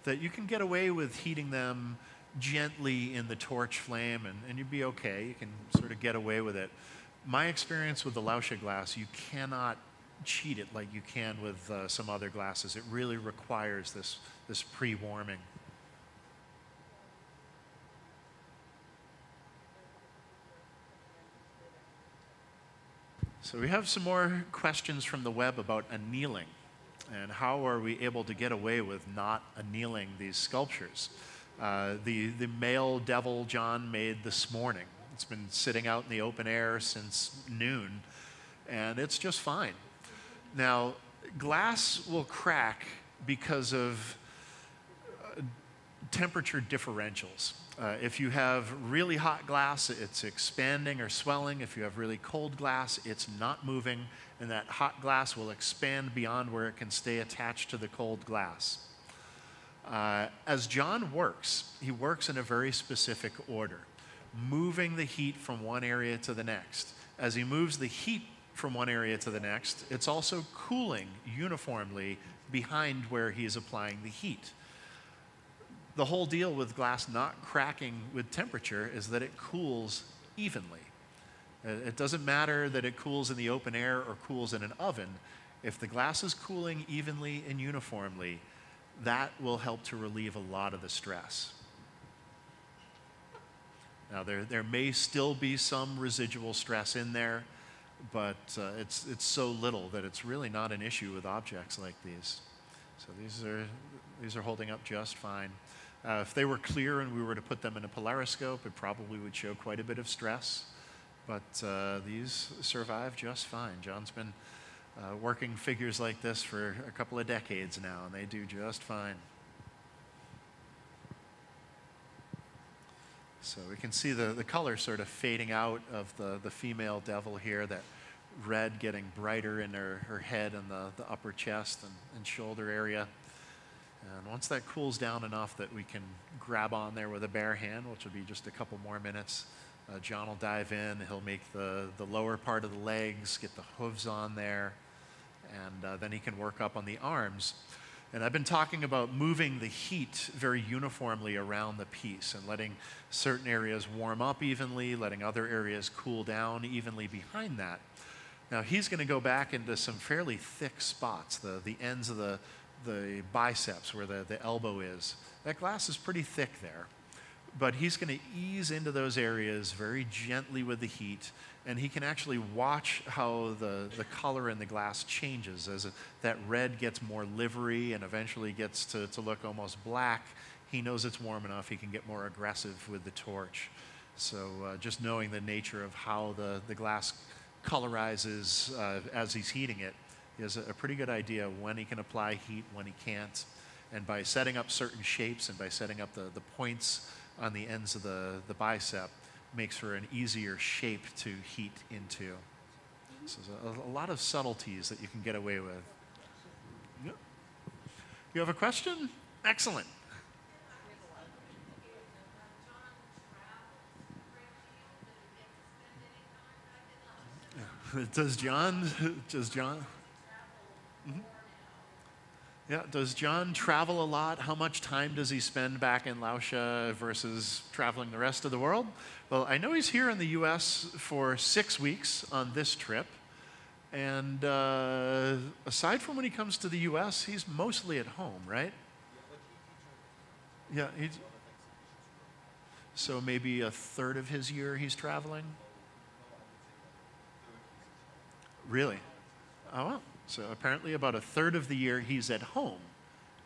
that you can get away with heating them gently in the torch flame and, and you'd be okay. You can sort of get away with it. My experience with the Lauscha glass, you cannot cheat it like you can with uh, some other glasses. It really requires this, this pre-warming. So we have some more questions from the web about annealing and how are we able to get away with not annealing these sculptures. Uh, the, the male devil John made this morning. It's been sitting out in the open air since noon, and it's just fine. Now, glass will crack because of uh, temperature differentials. Uh, if you have really hot glass, it's expanding or swelling. If you have really cold glass, it's not moving, and that hot glass will expand beyond where it can stay attached to the cold glass. Uh, as John works, he works in a very specific order, moving the heat from one area to the next. As he moves the heat from one area to the next, it's also cooling uniformly behind where he is applying the heat. The whole deal with glass not cracking with temperature is that it cools evenly. It doesn't matter that it cools in the open air or cools in an oven. If the glass is cooling evenly and uniformly, that will help to relieve a lot of the stress. Now, there, there may still be some residual stress in there, but uh, it's, it's so little that it's really not an issue with objects like these. So these are, these are holding up just fine. Uh, if they were clear and we were to put them in a polariscope, it probably would show quite a bit of stress, but uh, these survive just fine. John's been uh, working figures like this for a couple of decades now, and they do just fine. So we can see the, the color sort of fading out of the, the female devil here, that red getting brighter in her, her head and the, the upper chest and, and shoulder area. And once that cools down enough that we can grab on there with a bare hand, which will be just a couple more minutes, uh, John will dive in. He'll make the, the lower part of the legs, get the hooves on there, and uh, then he can work up on the arms. And I've been talking about moving the heat very uniformly around the piece and letting certain areas warm up evenly, letting other areas cool down evenly behind that. Now he's going to go back into some fairly thick spots, the, the ends of the, the biceps where the, the elbow is. That glass is pretty thick there but he's going to ease into those areas very gently with the heat and he can actually watch how the, the color in the glass changes as it, that red gets more livery and eventually gets to, to look almost black. He knows it's warm enough he can get more aggressive with the torch. So uh, just knowing the nature of how the, the glass colorizes uh, as he's heating it is a, a pretty good idea when he can apply heat when he can't. And by setting up certain shapes and by setting up the, the points on the ends of the, the bicep makes for an easier shape to heat into. So there's a, a lot of subtleties that you can get away with. You have a question? Excellent. Does John, does John? Yeah, does John travel a lot? How much time does he spend back in Lauscha versus traveling the rest of the world? Well, I know he's here in the US for six weeks on this trip. And uh, aside from when he comes to the US, he's mostly at home, right? Yeah, he's, so maybe a third of his year he's traveling? Really? Oh. So apparently, about a third of the year he's at home.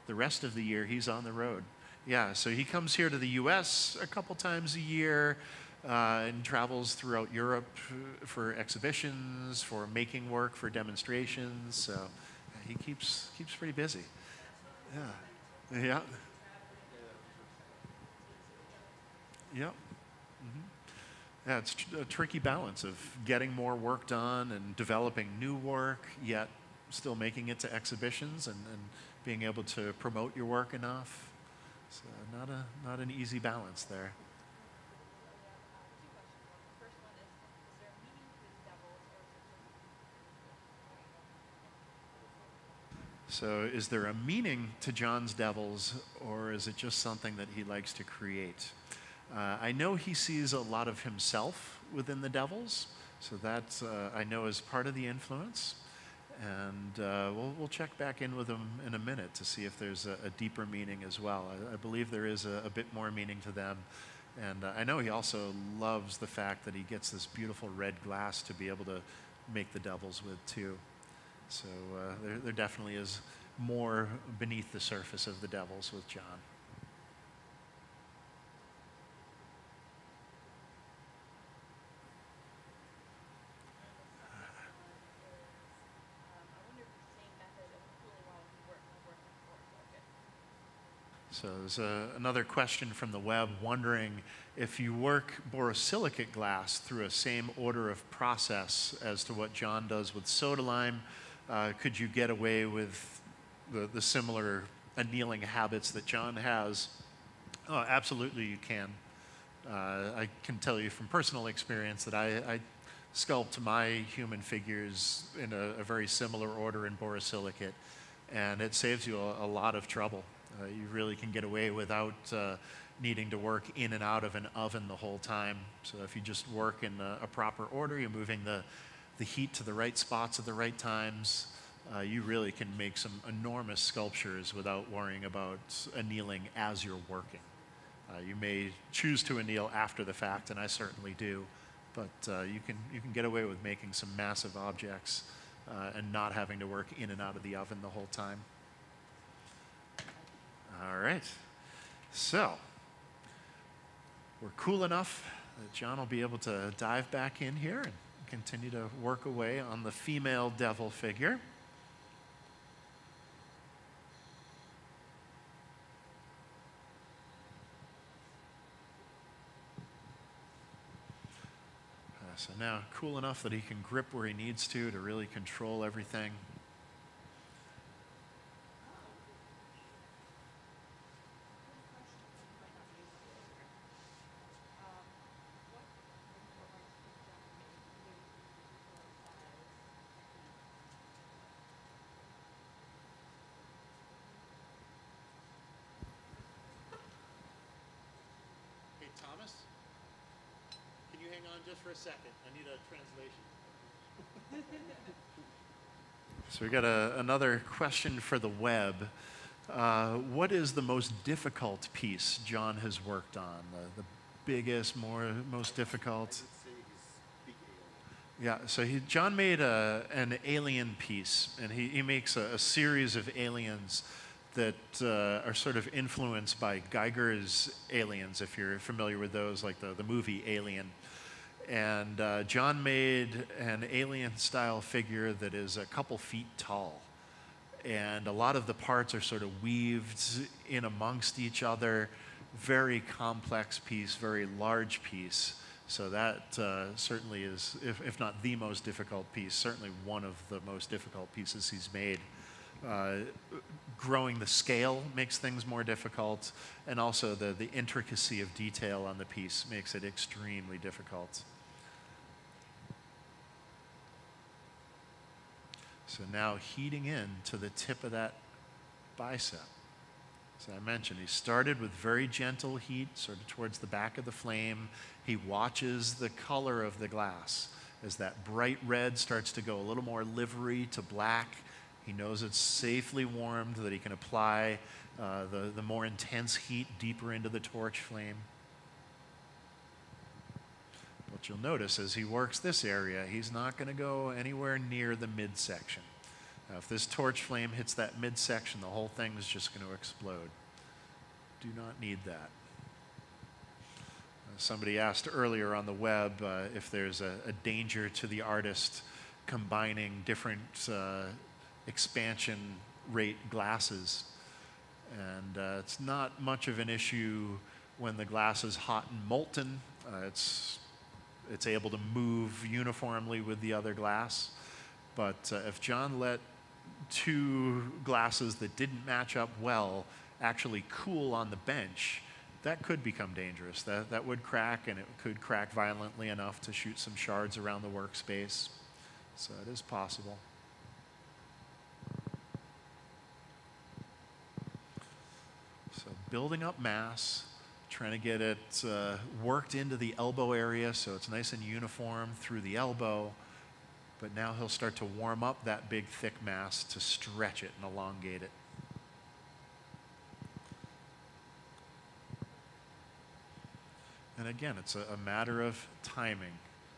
The rest of the year he's on the road. Yeah, so he comes here to the US a couple times a year uh, and travels throughout Europe for exhibitions, for making work, for demonstrations. So he keeps, keeps pretty busy. Yeah. Yeah. Yep. Mm-hmm. Yeah, it's a tricky balance of getting more work done and developing new work, yet still making it to exhibitions and, and being able to promote your work enough. Uh, not, a, not an easy balance there. So, is there a meaning to John's devils, or is it just something that he likes to create? Uh, I know he sees a lot of himself within the devils, so that uh, I know is part of the influence. And uh, we'll, we'll check back in with him in a minute to see if there's a, a deeper meaning as well. I, I believe there is a, a, bit more meaning to them. And uh, I know he also loves the fact that he gets this beautiful red glass to be able to make the devils with, too. So uh, there, there definitely is more beneath the surface of the devils with John. So there's a, another question from the web wondering if you work borosilicate glass through a same order of process as to what John does with soda lime, uh, could you get away with the, the similar annealing habits that John has? Oh, absolutely, you can. Uh, I can tell you from personal experience that I, I sculpt my human figures in a, a, very similar order in borosilicate, and it saves you a, a lot of trouble. Uh, you really can get away without uh, needing to work in and out of an oven the whole time. So if you just work in a, a proper order, you're moving the the heat to the right spots at the right times, uh, you really can make some enormous sculptures without worrying about annealing as you're working. Uh, you may choose to anneal after the fact, and I certainly do, but uh, you, can, you can get away with making some massive objects uh, and not having to work in and out of the oven the whole time. All right. So, we're cool enough that John will be able to dive back in here and continue to work away on the female devil figure. Uh, so now, cool enough that he can grip where he needs to to really control everything. just for a second. I need a translation. so we got a, another question for the web. Uh, what is the most difficult piece John has worked on? The, the biggest, more most difficult? Yeah, so he, John made a, an alien piece, and he, he makes a, a series of aliens that uh, are sort of influenced by Giger's aliens, if you're familiar with those, like the, the movie Alien. And uh, John made an alien style figure that is a couple feet tall. And a lot of the parts are sort of weaved in amongst each other. Very complex piece, very large piece. So that uh, certainly is, if, if, not the most difficult piece, certainly one of the most difficult pieces he's made. Uh, growing the scale makes things more difficult, and also the, the intricacy of detail on the piece makes it extremely difficult. So now heating in to the tip of that bicep. As I mentioned, he started with very gentle heat, sort of towards the back of the flame. He watches the color of the glass. As that bright red starts to go a little more livery to black, he knows it's safely warmed, that he can apply uh, the, the more intense heat deeper into the torch flame. What you'll notice as he works this area, he's not going to go anywhere near the midsection. Now, if this torch flame hits that midsection, the whole thing is just going to explode. do not need that. Uh, somebody asked earlier on the web uh, if there's a, a, danger to the artist combining different uh, expansion rate glasses. And uh, it's not much of an issue when the glass is hot and molten. Uh, it's, it's able to move uniformly with the other glass. But uh, if John let two glasses that didn't match up well actually cool on the bench, that could become dangerous. That, that would crack, and it could crack violently enough to shoot some shards around the workspace. So it is possible. So building up mass, trying to get it uh, worked into the elbow area so it's nice and uniform through the elbow. But now he'll start to warm up that big thick mass to stretch it and elongate it. And again, it's a, a matter of timing,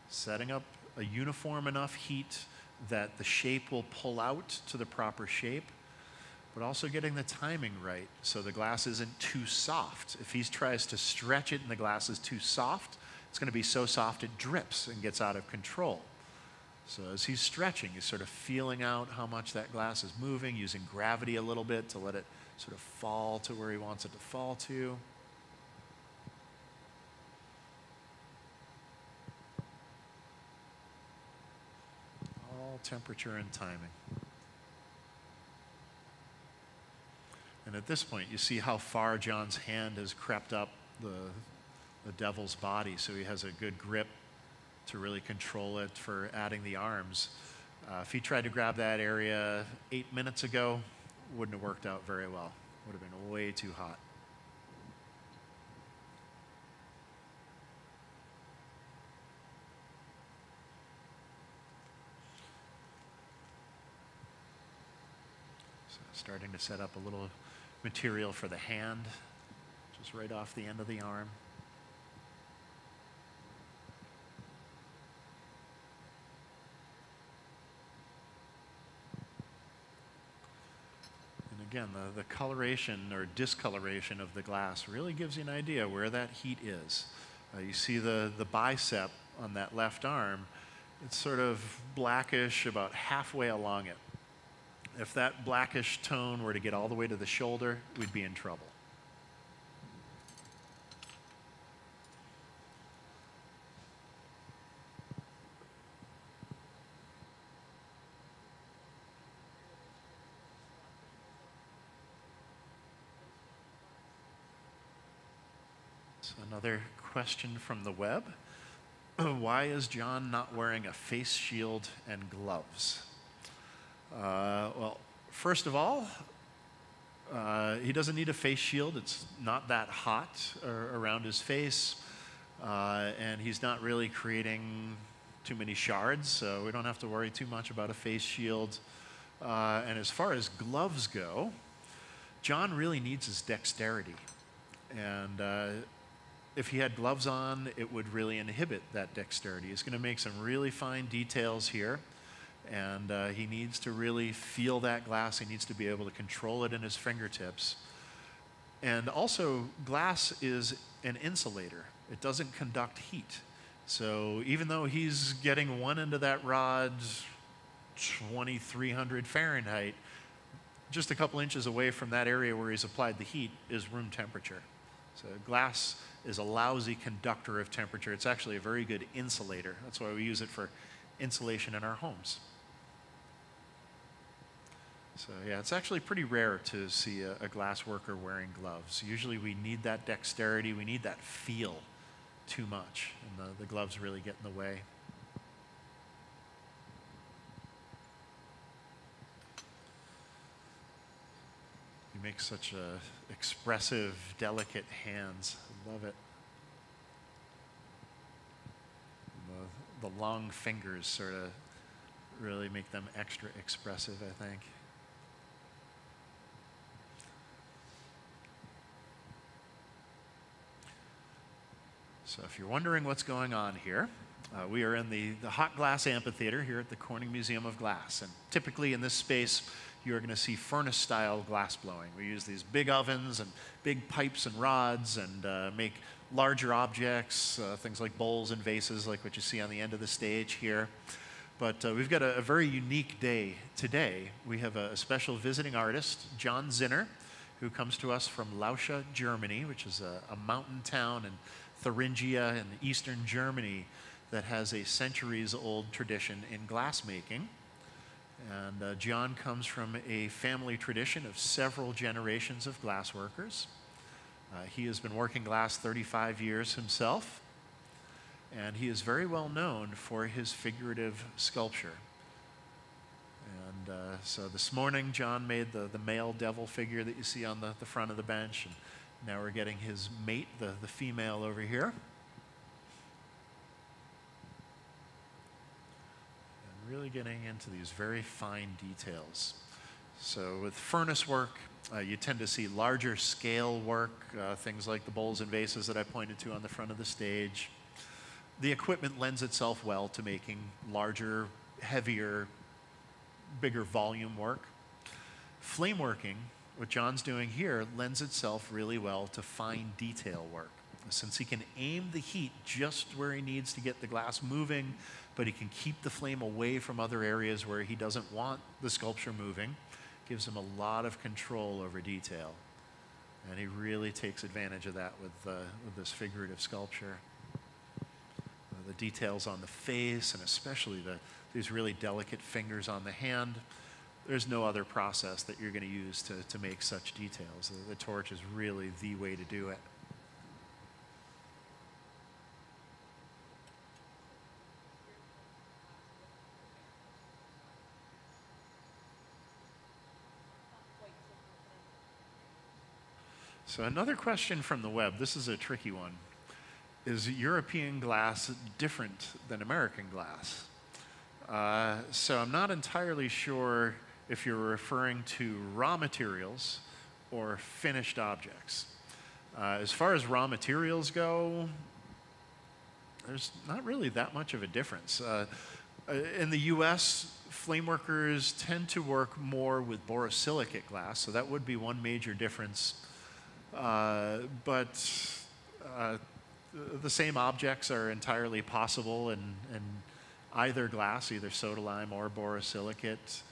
setting up a uniform enough heat that the shape will pull out to the proper shape, but also getting the timing right so the glass isn't too soft. If he tries to stretch it and the glass is too soft, it's going to be so soft it drips and gets out of control. So as he's stretching, he's sort of feeling out how much that glass is moving, using gravity a little bit to let it sort of fall to where he wants it to fall to. All temperature and timing. And at this point, you see how far John's hand has crept up the, the devil's body, so he has a good grip to really control it for adding the arms. Uh, if he tried to grab that area eight minutes ago, wouldn't have worked out very well. Would have been way too hot. starting to set up a little material for the hand, just right off the end of the arm. And again, the, the coloration or discoloration of the glass really gives you an idea where that heat is. Uh, you see the, the bicep on that left arm, it's sort of blackish about halfway along it if that blackish tone were to get all the way to the shoulder, we'd be in trouble. Another question from the web. Why is John not wearing a face shield and gloves? Uh, well, first of all, uh, he doesn't need a face shield. It's not that hot around his face. Uh, and he's not really creating too many shards, so we don't have to worry too much about a face shield. Uh, and as far as gloves go, John really needs his dexterity. And uh, if he had gloves on, it would really inhibit that dexterity. He's going to make some really fine details here. And uh, he needs to really feel that glass. He needs to be able to control it in his fingertips. And also, glass is an insulator, it doesn't conduct heat. So even though he's getting one end of that rod 2300 Fahrenheit, just a couple inches away from that area where he's applied the heat is room temperature. So glass is a lousy conductor of temperature. It's actually a very good insulator. That's why we use it for insulation in our homes. So yeah, it's actually pretty rare to see a, a, glass worker wearing gloves. Usually we need that dexterity, we need that feel too much, and the, the gloves really get in the way. You make such a expressive, delicate hands. I love it. The, the long fingers sort of really make them extra expressive, I think. So if you're wondering what's going on here, uh, we are in the, the hot glass amphitheater here at the Corning Museum of Glass. And typically in this space, you're going to see furnace style glass blowing. We use these big ovens and big pipes and rods and uh, make larger objects, uh, things like bowls and vases, like what you see on the end of the stage here. But uh, we've got a, a, very unique day today. We have a, a, special visiting artist, John Zinner, who comes to us from Lauscha, Germany, which is a, a mountain town in Thuringia in eastern Germany that has a centuries old tradition in glassmaking. And uh, John comes from a family tradition of several generations of glassworkers. Uh, he has been working glass 35 years himself and he is very well known for his figurative sculpture. And uh, so this morning, John made the, the male devil figure that you see on the, the front of the bench, and now we're getting his mate, the, the female, over here. And really getting into these very fine details. So with furnace work, uh, you tend to see larger scale work, uh, things like the bowls and vases that I pointed to on the front of the stage the equipment lends itself well to making larger, heavier, bigger volume work. Flame working, what John's doing here, lends itself really well to fine detail work. Since he can aim the heat just where he needs to get the glass moving, but he can keep the flame away from other areas where he doesn't want the sculpture moving, gives him a lot of control over detail. And he really takes advantage of that with, uh, with this figurative sculpture the details on the face, and especially the, these really delicate fingers on the hand. There's no other process that you're going to use to, to make such details. The, the torch is really the way to do it. So, another question from the web. This is a tricky one is European glass different than American glass? Uh, so I'm not entirely sure if you're referring to raw materials or finished objects. Uh, as far as raw materials go, there's not really that much of a difference. Uh, uh in the US, flame workers tend to work more with borosilicate glass, so that would be one major difference. Uh, but uh, the same objects are entirely possible in, in either glass, either soda lime or borosilicate.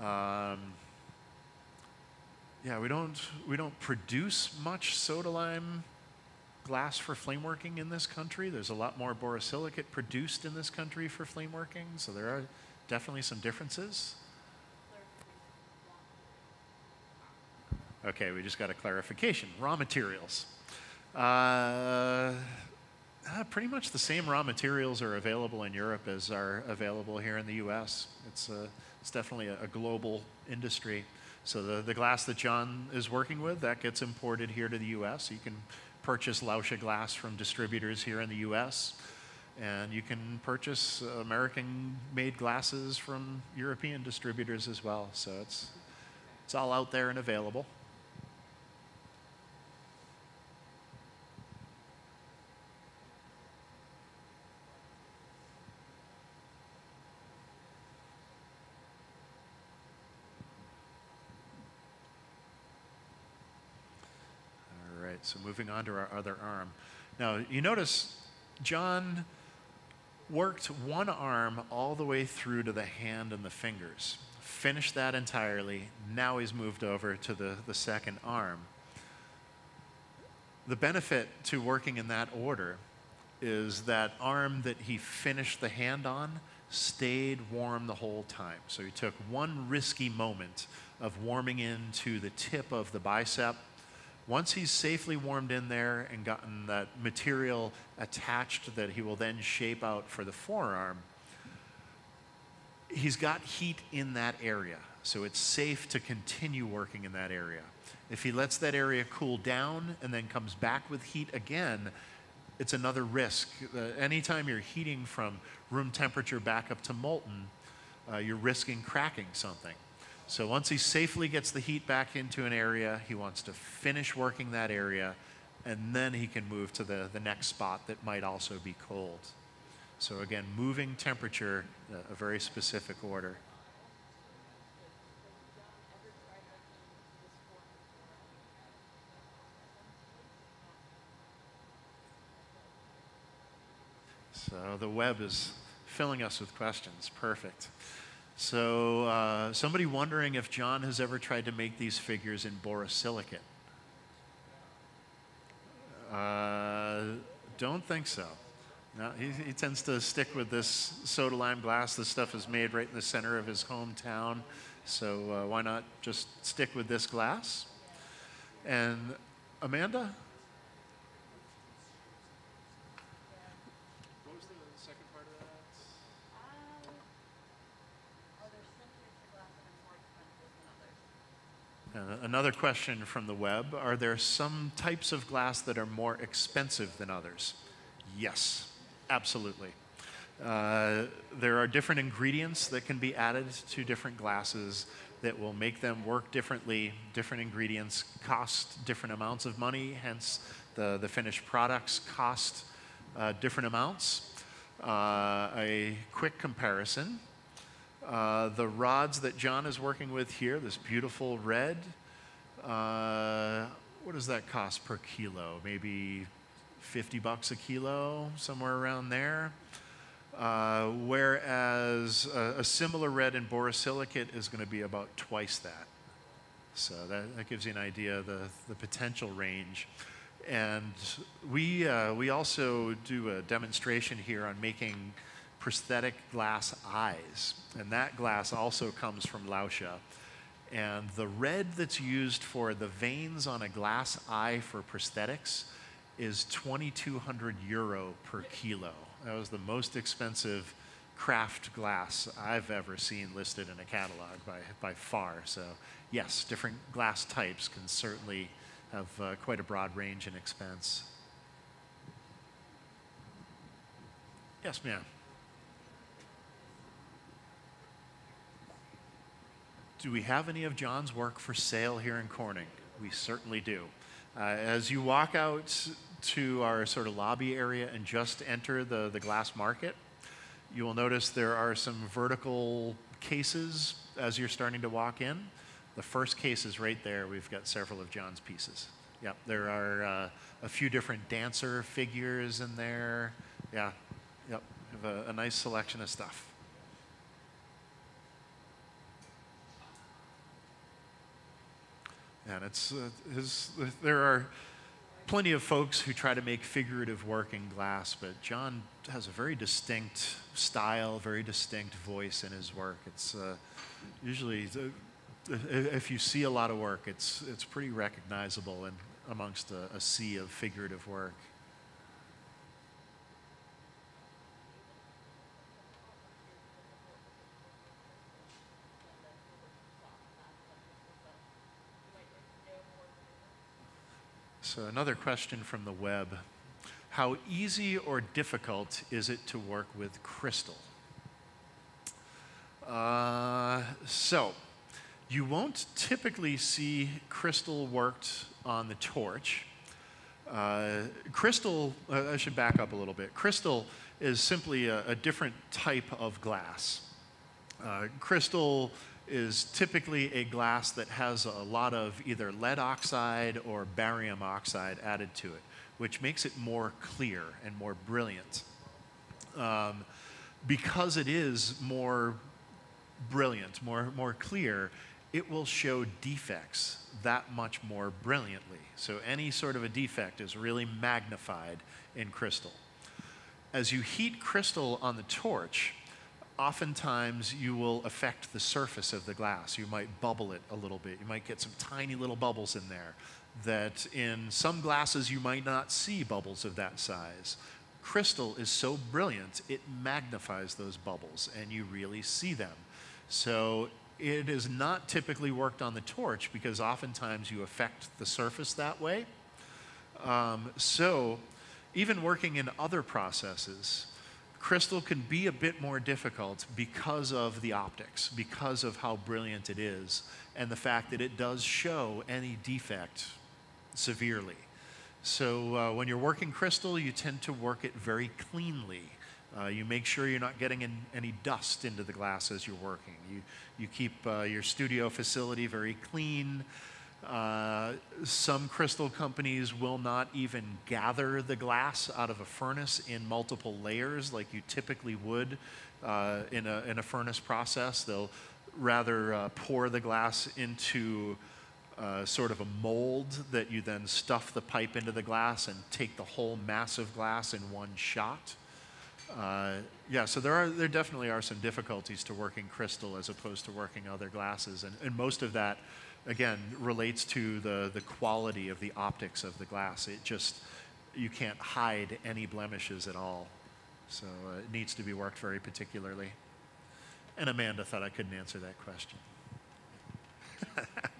Um, yeah, we don't, we don't produce much soda lime glass for flame working in this country. There's a lot more borosilicate produced in this country for flame working, so there are definitely some differences. Okay, we just got a clarification. Raw materials. Uh, uh, pretty much the same raw materials are available in Europe as are available here in the US. It's, uh, it's definitely a, a, global industry. So the, the glass that John is working with, that gets imported here to the US. You can purchase Lauscha glass from distributors here in the US. And you can purchase American made glasses from European distributors as well. So it's, it's all out there and available. So moving on to our other arm. Now, you notice John worked one arm all the way through to the hand and the fingers. Finished that entirely. Now he's moved over to the, the second arm. The benefit to working in that order is that arm that he finished the hand on stayed warm the whole time. So he took one risky moment of warming into the tip of the bicep once he's safely warmed in there and gotten that material attached that he will then shape out for the forearm, he's got heat in that area. So it's safe to continue working in that area. If he lets that area cool down and then comes back with heat again, it's another risk. Uh, anytime you're heating from room temperature back up to molten, uh, you're risking cracking something. So once he safely gets the heat back into an area, he wants to finish working that area, and then he can move to the, the next spot that might also be cold. So again, moving temperature a, a very specific order. So the web is filling us with questions. Perfect. So, uh, somebody wondering if John has ever tried to make these figures in borosilicate. Uh, don't think so. No, he, he tends to stick with this soda lime glass. This stuff is made right in the center of his hometown. So, uh, why not just stick with this glass? And Amanda? What was the second part of that? Uh, another question from the web Are there some types of glass that are more expensive than others? Yes, absolutely. Uh, there are different ingredients that can be added to different glasses that will make them work differently. Different ingredients cost different amounts of money, hence, the, the finished products cost uh, different amounts. Uh, a quick comparison uh, the rods that John is working with here, this beautiful red, uh, what does that cost per kilo? Maybe 50 bucks a kilo, somewhere around there. Uh, whereas a, a, similar red in borosilicate is going to be about twice that. So that, that gives you an idea of the, the potential range. And we, uh, we also do a demonstration here on making prosthetic glass eyes. And that glass also comes from Lauscha. And the red that's used for the veins on a glass eye for prosthetics is 2,200 euro per kilo. That was the most expensive craft glass I've ever seen listed in a catalog by, by far. So, yes, different glass types can certainly have uh, quite a broad range in expense. Yes, ma'am. Do we have any of John's work for sale here in Corning? We certainly do. Uh, as you walk out to our sort of lobby area and just enter the, the glass market, you will notice there are some vertical cases as you're starting to walk in. The first case is right there. We've got several of John's pieces. Yep, there are uh, a few different dancer figures in there. Yeah, yep, have a, a nice selection of stuff. And it's, uh, his, there are plenty of folks who try to make figurative work in glass, but John has a very distinct style, very distinct voice in his work. It's uh, usually, if you see a lot of work, it's, it's pretty recognizable in, amongst a, a sea of figurative work. So, another question from the web How easy or difficult is it to work with crystal? Uh, so, you won't typically see crystal worked on the torch. Uh, crystal, uh, I should back up a little bit. Crystal is simply a, a different type of glass. Uh, crystal is typically a glass that has a lot of either lead oxide or barium oxide added to it, which makes it more clear and more brilliant. Um, because it is more brilliant, more, more clear, it will show defects that much more brilliantly. So any sort of a defect is really magnified in crystal. As you heat crystal on the torch, oftentimes you will affect the surface of the glass. You might bubble it a little bit. You might get some tiny little bubbles in there that in some glasses you might not see bubbles of that size. Crystal is so brilliant, it magnifies those bubbles and you really see them. So it is not typically worked on the torch because oftentimes you affect the surface that way. Um, so even working in other processes, crystal can be a bit more difficult because of the optics, because of how brilliant it is, and the fact that it does show any defect severely. So uh, when you're working crystal, you tend to work it very cleanly. Uh, you make sure you're not getting in, any dust into the glass as you're working. You, you keep uh, your studio facility very clean. Uh, some crystal companies will not even gather the glass out of a furnace in multiple layers like you typically would uh, in, a, in a furnace process. They'll rather uh, pour the glass into uh, sort of a mold that you then stuff the pipe into the glass and take the whole massive glass in one shot. Uh, yeah, so there are there definitely are some difficulties to working crystal as opposed to working other glasses, and, and most of that, again, relates to the the quality of the optics of the glass. It just you can't hide any blemishes at all, so uh, it needs to be worked very particularly. And Amanda thought I couldn't answer that question.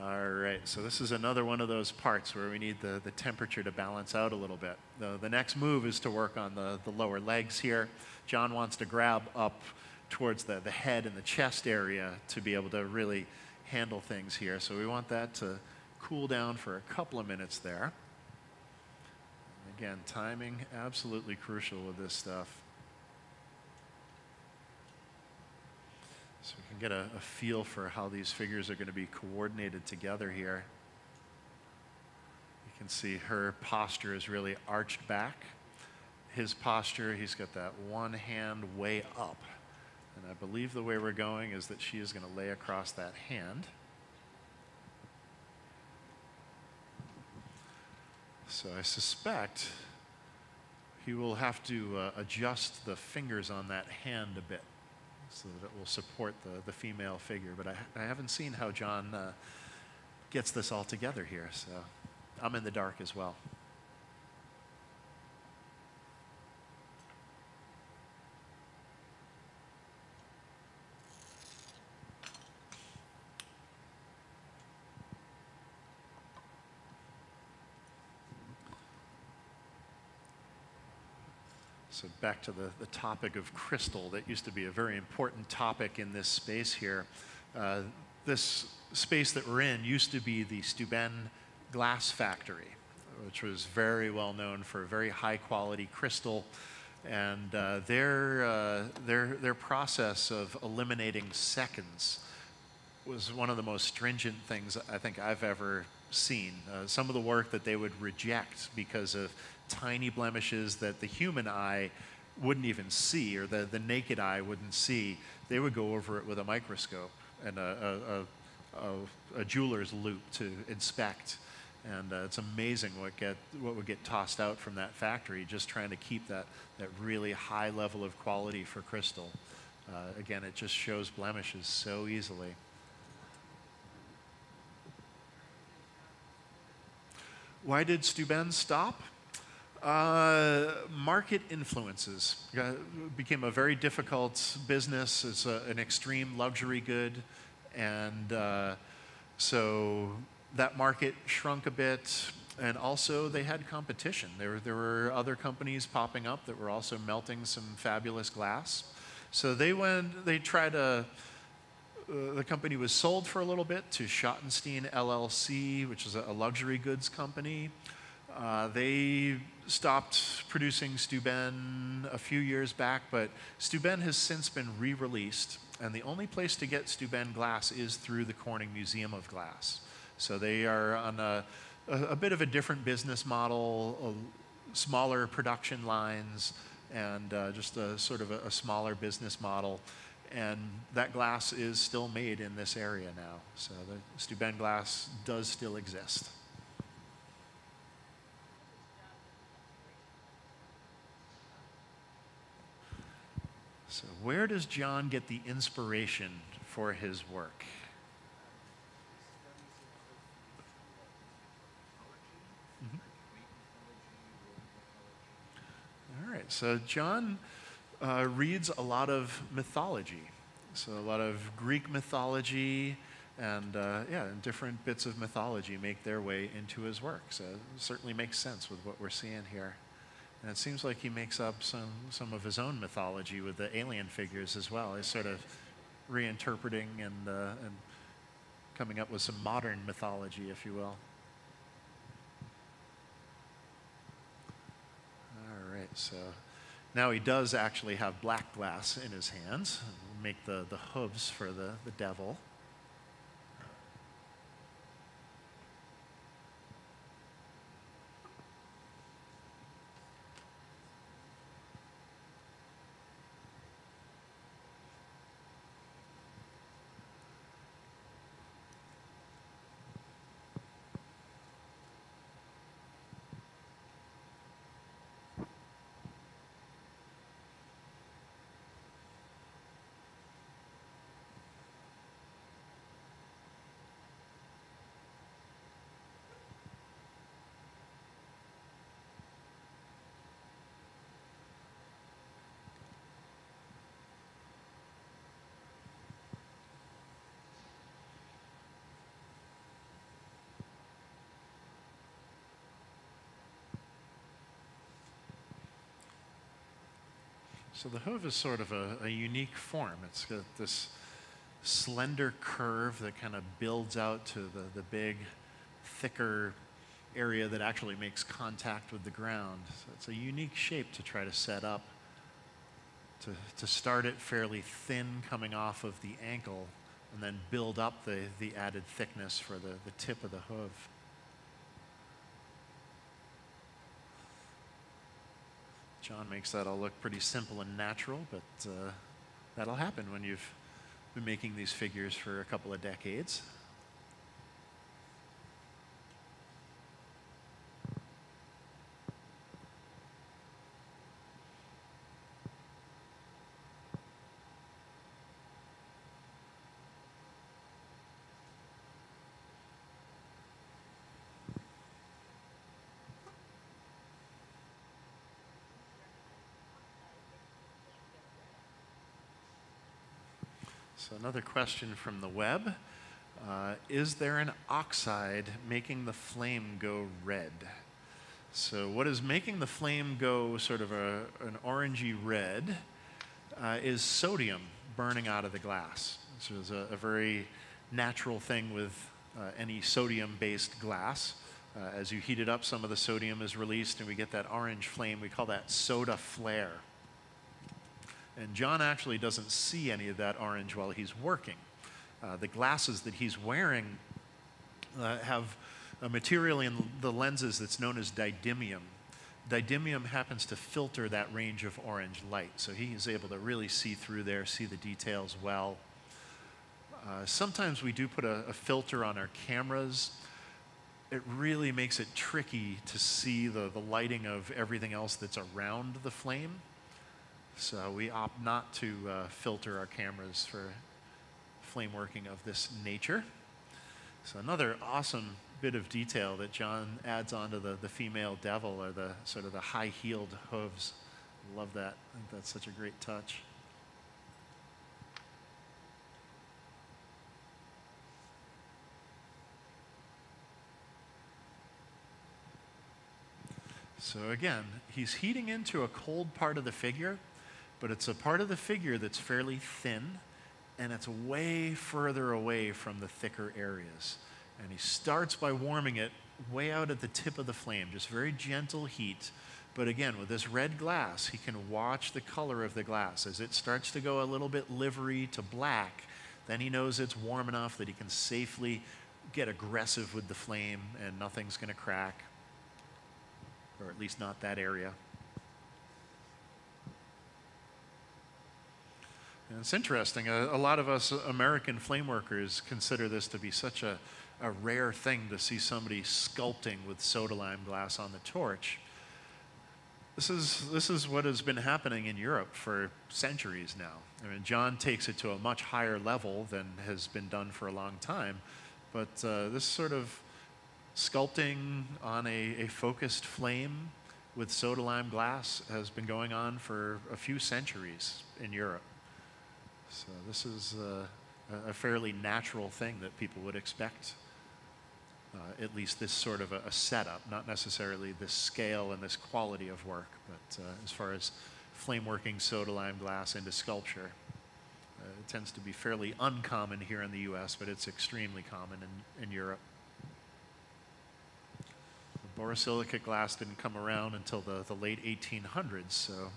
All right, so this is another one of those parts where we need the, the temperature to balance out a little bit. The, the next move is to work on the, the lower legs here. John wants to grab up towards the, the head and the chest area to be able to really handle things here. So we want that to cool down for a couple of minutes there. Again, timing absolutely crucial with this stuff. So we can get a, a feel for how these figures are going to be coordinated together here. You can see her posture is really arched back. His posture, he's got that one hand way up. And I believe the way we're going is that she is going to lay across that hand. So I suspect he will have to uh, adjust the fingers on that hand a bit so that it will support the, the female figure. But I, I haven't seen how John uh, gets this all together here, so I'm in the dark as well. So back to the, the topic of crystal, that used to be a very important topic in this space here. Uh, this space that we're in used to be the Steuben glass factory, which was very well known for very high quality crystal. And uh, their, uh, their, their process of eliminating seconds was one of the most stringent things I think I've ever seen. Uh, some of the work that they would reject because of tiny blemishes that the human eye wouldn't even see or the, the naked eye wouldn't see, they would go over it with a microscope and a, a, a, a jeweler's loupe to inspect. And uh, it's amazing what, get, what would get tossed out from that factory just trying to keep that, that really high level of quality for crystal. Uh, again, it just shows blemishes so easily. Why did Steuben stop? Uh, market influences uh, became a very difficult business. It's a, an extreme luxury good, and uh, so that market shrunk a bit. And also, they had competition. There, there were other companies popping up that were also melting some fabulous glass. So they went. They tried to. Uh, the company was sold for a little bit to Schottenstein LLC, which is a, a luxury goods company. Uh, they stopped producing Steuben a few years back, but Steuben has since been re released, and the only place to get Steuben glass is through the Corning Museum of Glass. So they are on a, a, a bit of a different business model, smaller production lines, and uh, just a sort of a, a smaller business model. And that glass is still made in this area now. So the Steuben glass does still exist. So, where does John get the inspiration for his work? Mm-hmm. All right, so John uh, reads a lot of mythology. So, a lot of Greek mythology and, uh, yeah, and different bits of mythology make their way into his work. So, it certainly makes sense with what we're seeing here. And it seems like he makes up some, some of his own mythology with the alien figures as well. He's sort of reinterpreting and, uh, and coming up with some modern mythology, if you will. All right, so now he does actually have black glass in his hands. make the, the hooves for the, the devil. So the hoof is sort of a, a unique form. It's got this slender curve that kind of builds out to the, the big, thicker area that actually makes contact with the ground. So it's a unique shape to try to set up. To, to start it fairly thin coming off of the ankle and then build up the, the added thickness for the, the tip of the hoof. John makes that all look pretty simple and natural, but uh, that'll happen when you've been making these figures for a couple of decades. So, another question from the web uh, Is there an oxide making the flame go red? So, what is making the flame go sort of a, an orangey red uh, is sodium burning out of the glass. This is a, a very natural thing with uh, any sodium based glass. Uh, as you heat it up, some of the sodium is released, and we get that orange flame. We call that soda flare. And John actually doesn't see any of that orange while he's working. Uh, the glasses that he's wearing uh, have a material in the lenses that's known as didymium. Didymium happens to filter that range of orange light, so he is able to really see through there, see the details well. Uh, sometimes we do put a, a filter on our cameras. It really makes it tricky to see the, the lighting of everything else that's around the flame. So we opt not to uh, filter our cameras for flame working of this nature. So another awesome bit of detail that John adds onto the, the female devil are the sort of the high-heeled hooves. Love that. I think that's such a great touch. So again, he's heating into a cold part of the figure but it's a part of the figure that's fairly thin and it's way further away from the thicker areas. And he starts by warming it way out at the tip of the flame, just very gentle heat. But again, with this red glass, he can watch the color of the glass. As it starts to go a little bit livery to black, then he knows it's warm enough that he can safely get aggressive with the flame and nothing's going to crack, or at least not that area. It's interesting. A, a, lot of us American flame workers consider this to be such a, a rare thing to see somebody sculpting with soda lime glass on the torch. This is, this is what has been happening in Europe for centuries now. I mean, John takes it to a much higher level than has been done for a long time. But uh, this sort of sculpting on a, a focused flame with soda lime glass has been going on for a few centuries in Europe. So this is uh, a fairly natural thing that people would expect. Uh, at least this sort of a, a, setup, not necessarily this scale and this quality of work, but uh, as far as flame working soda lime glass into sculpture, uh, it tends to be fairly uncommon here in the US, but it's extremely common in, in Europe. The borosilicate glass didn't come around until the, the late 1800s, so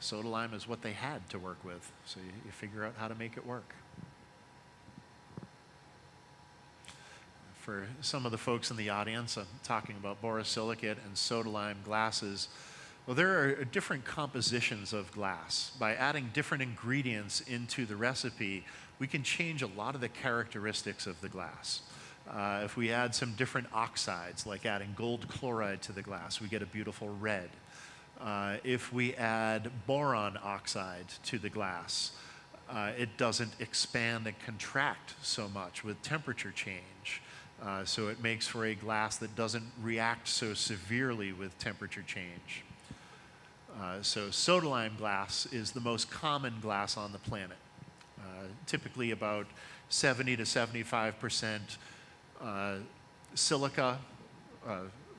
Soda lime is what they had to work with, so you, you figure out how to make it work. For some of the folks in the audience, I'm talking about borosilicate and soda lime glasses. Well, there are different compositions of glass. By adding different ingredients into the recipe, we can change a lot of the characteristics of the glass. Uh, if we add some different oxides, like adding gold chloride to the glass, we get a beautiful red. Uh, if we add boron oxide to the glass, uh, it doesn't expand and contract so much with temperature change. Uh, so it makes for a glass that doesn't react so severely with temperature change. Uh, so soda lime glass is the most common glass on the planet. Uh, typically about 70 to 75 percent uh, silica,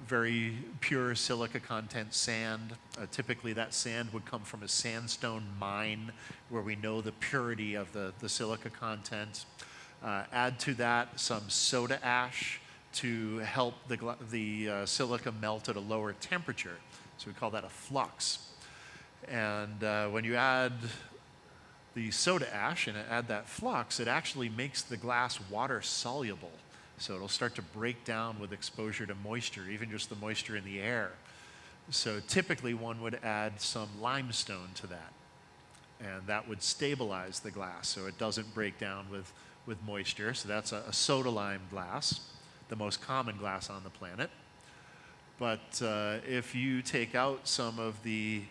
very pure silica content sand. Uh, typically, that sand would come from a sandstone mine where we know the purity of the, the silica content. Uh, add to that some soda ash to help the, the uh, silica melt at a lower temperature. So we call that a flux. And uh, when you add the soda ash and add that flux, it actually makes the glass water soluble. So it'll start to break down with exposure to moisture, even just the moisture in the air. So typically one would add some limestone to that. And that would stabilize the glass so it doesn't break down with, with moisture. So that's a, a soda lime glass, the most common glass on the planet. But uh, if you take out some of the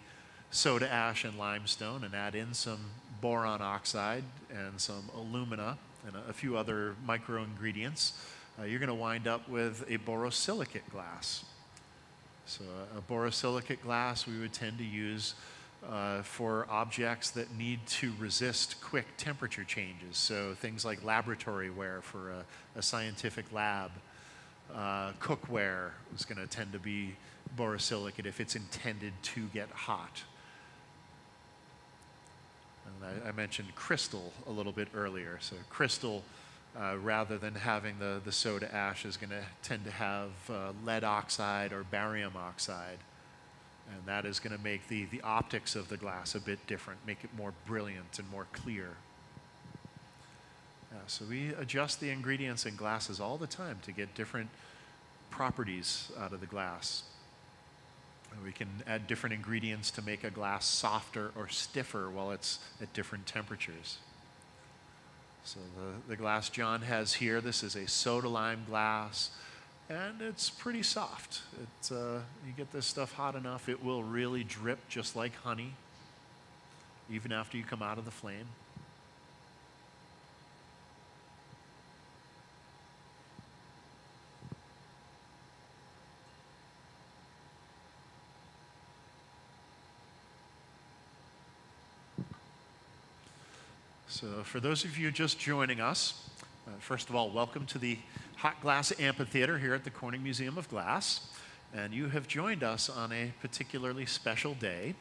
soda ash and limestone and add in some boron oxide and some alumina and a, a few other micro ingredients, uh, you're going to wind up with a borosilicate glass. So a, borosilicate glass we would tend to use uh, for objects that need to resist quick temperature changes. So things like laboratory ware for a, a scientific lab. Uh, cookware is going to tend to be borosilicate if it's intended to get hot. And I, I mentioned crystal a little bit earlier. So crystal uh, rather than having the, the soda ash is going to tend to have uh, lead oxide or barium oxide. And that is going to make the, the optics of the glass a bit different, make it more brilliant and more clear. So we adjust the ingredients in glasses all the time to get different properties out of the glass. We can add different ingredients to make a glass softer or stiffer while it's at different temperatures. So the, the glass John has here, this is a soda lime glass, and it's pretty soft. It, uh, you get this stuff hot enough, it will really drip just like honey, even after you come out of the flame. So, for those of you just joining us, uh, first of all, welcome to the Hot Glass Amphitheater here at the Corning Museum of Glass. And you have joined us on a particularly special day.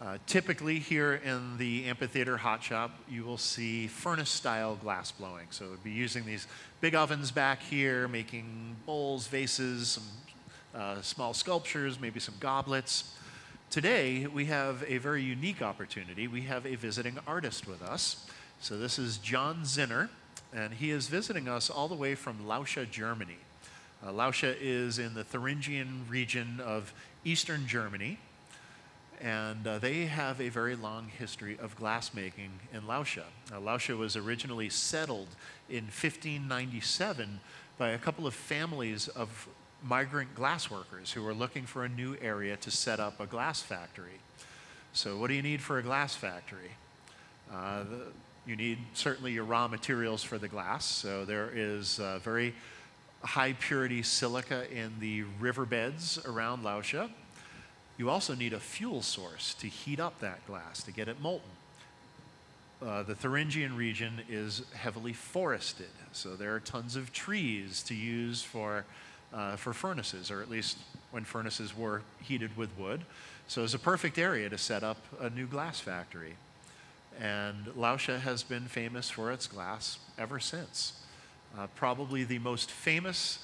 Uh, typically, here in the amphitheater hot shop, you will see furnace style glass blowing. So, we'll be using these big ovens back here, making bowls, vases, some uh, small sculptures, maybe some goblets. Today, we have a very unique opportunity. We have a visiting artist with us. So this is John Zinner, and he is visiting us all the way from Lauscha, Germany. Uh, Lauscha is in the Thuringian region of eastern Germany, and uh, they have a very long history of glassmaking in Lauscha. Uh, Lauscha was originally settled in 1597 by a couple of families of migrant glassworkers who were looking for a new area to set up a glass factory. So, what do you need for a glass factory? Uh, the, you need certainly your raw materials for the glass. So there is uh, very high purity silica in the riverbeds around Lauscha. You also need a fuel source to heat up that glass, to get it molten. Uh, the Thuringian region is heavily forested, so there are tons of trees to use for, uh, for furnaces, or at least when furnaces were heated with wood. So it's a perfect area to set up a new glass factory. And Lauscha has been famous for its glass ever since. Uh, probably the most famous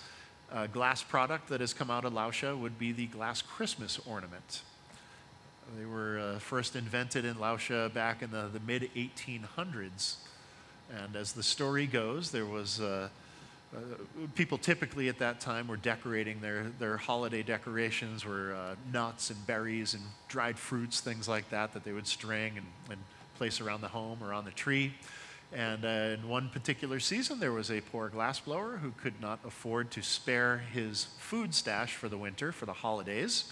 uh, glass product that has come out of Lauscha would be the glass Christmas ornament. They were uh, first invented in Lauscha back in the, the mid 1800s. And as the story goes, there was uh, uh, people typically at that time were decorating their, their holiday decorations were uh, nuts and berries and dried fruits, things like that, that they would string and, and place around the home or on the tree. And uh, in one particular season, there was a poor glassblower who could not afford to spare his food stash for the winter, for the holidays.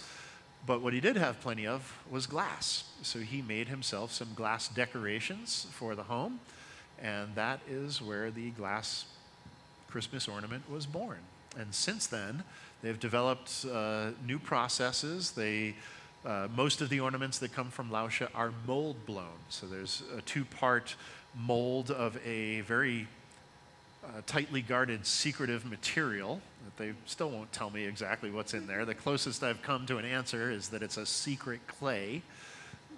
But what he did have plenty of was glass. So he made himself some glass decorations for the home. And that is where the glass Christmas ornament was born. And since then, they've developed uh, new processes. They, uh, most of the ornaments that come from Lauscha are mold blown. So there's a two part mold of a very uh, tightly guarded secretive material that they still won't tell me exactly what's in there. The closest I've come to an answer is that it's a secret clay.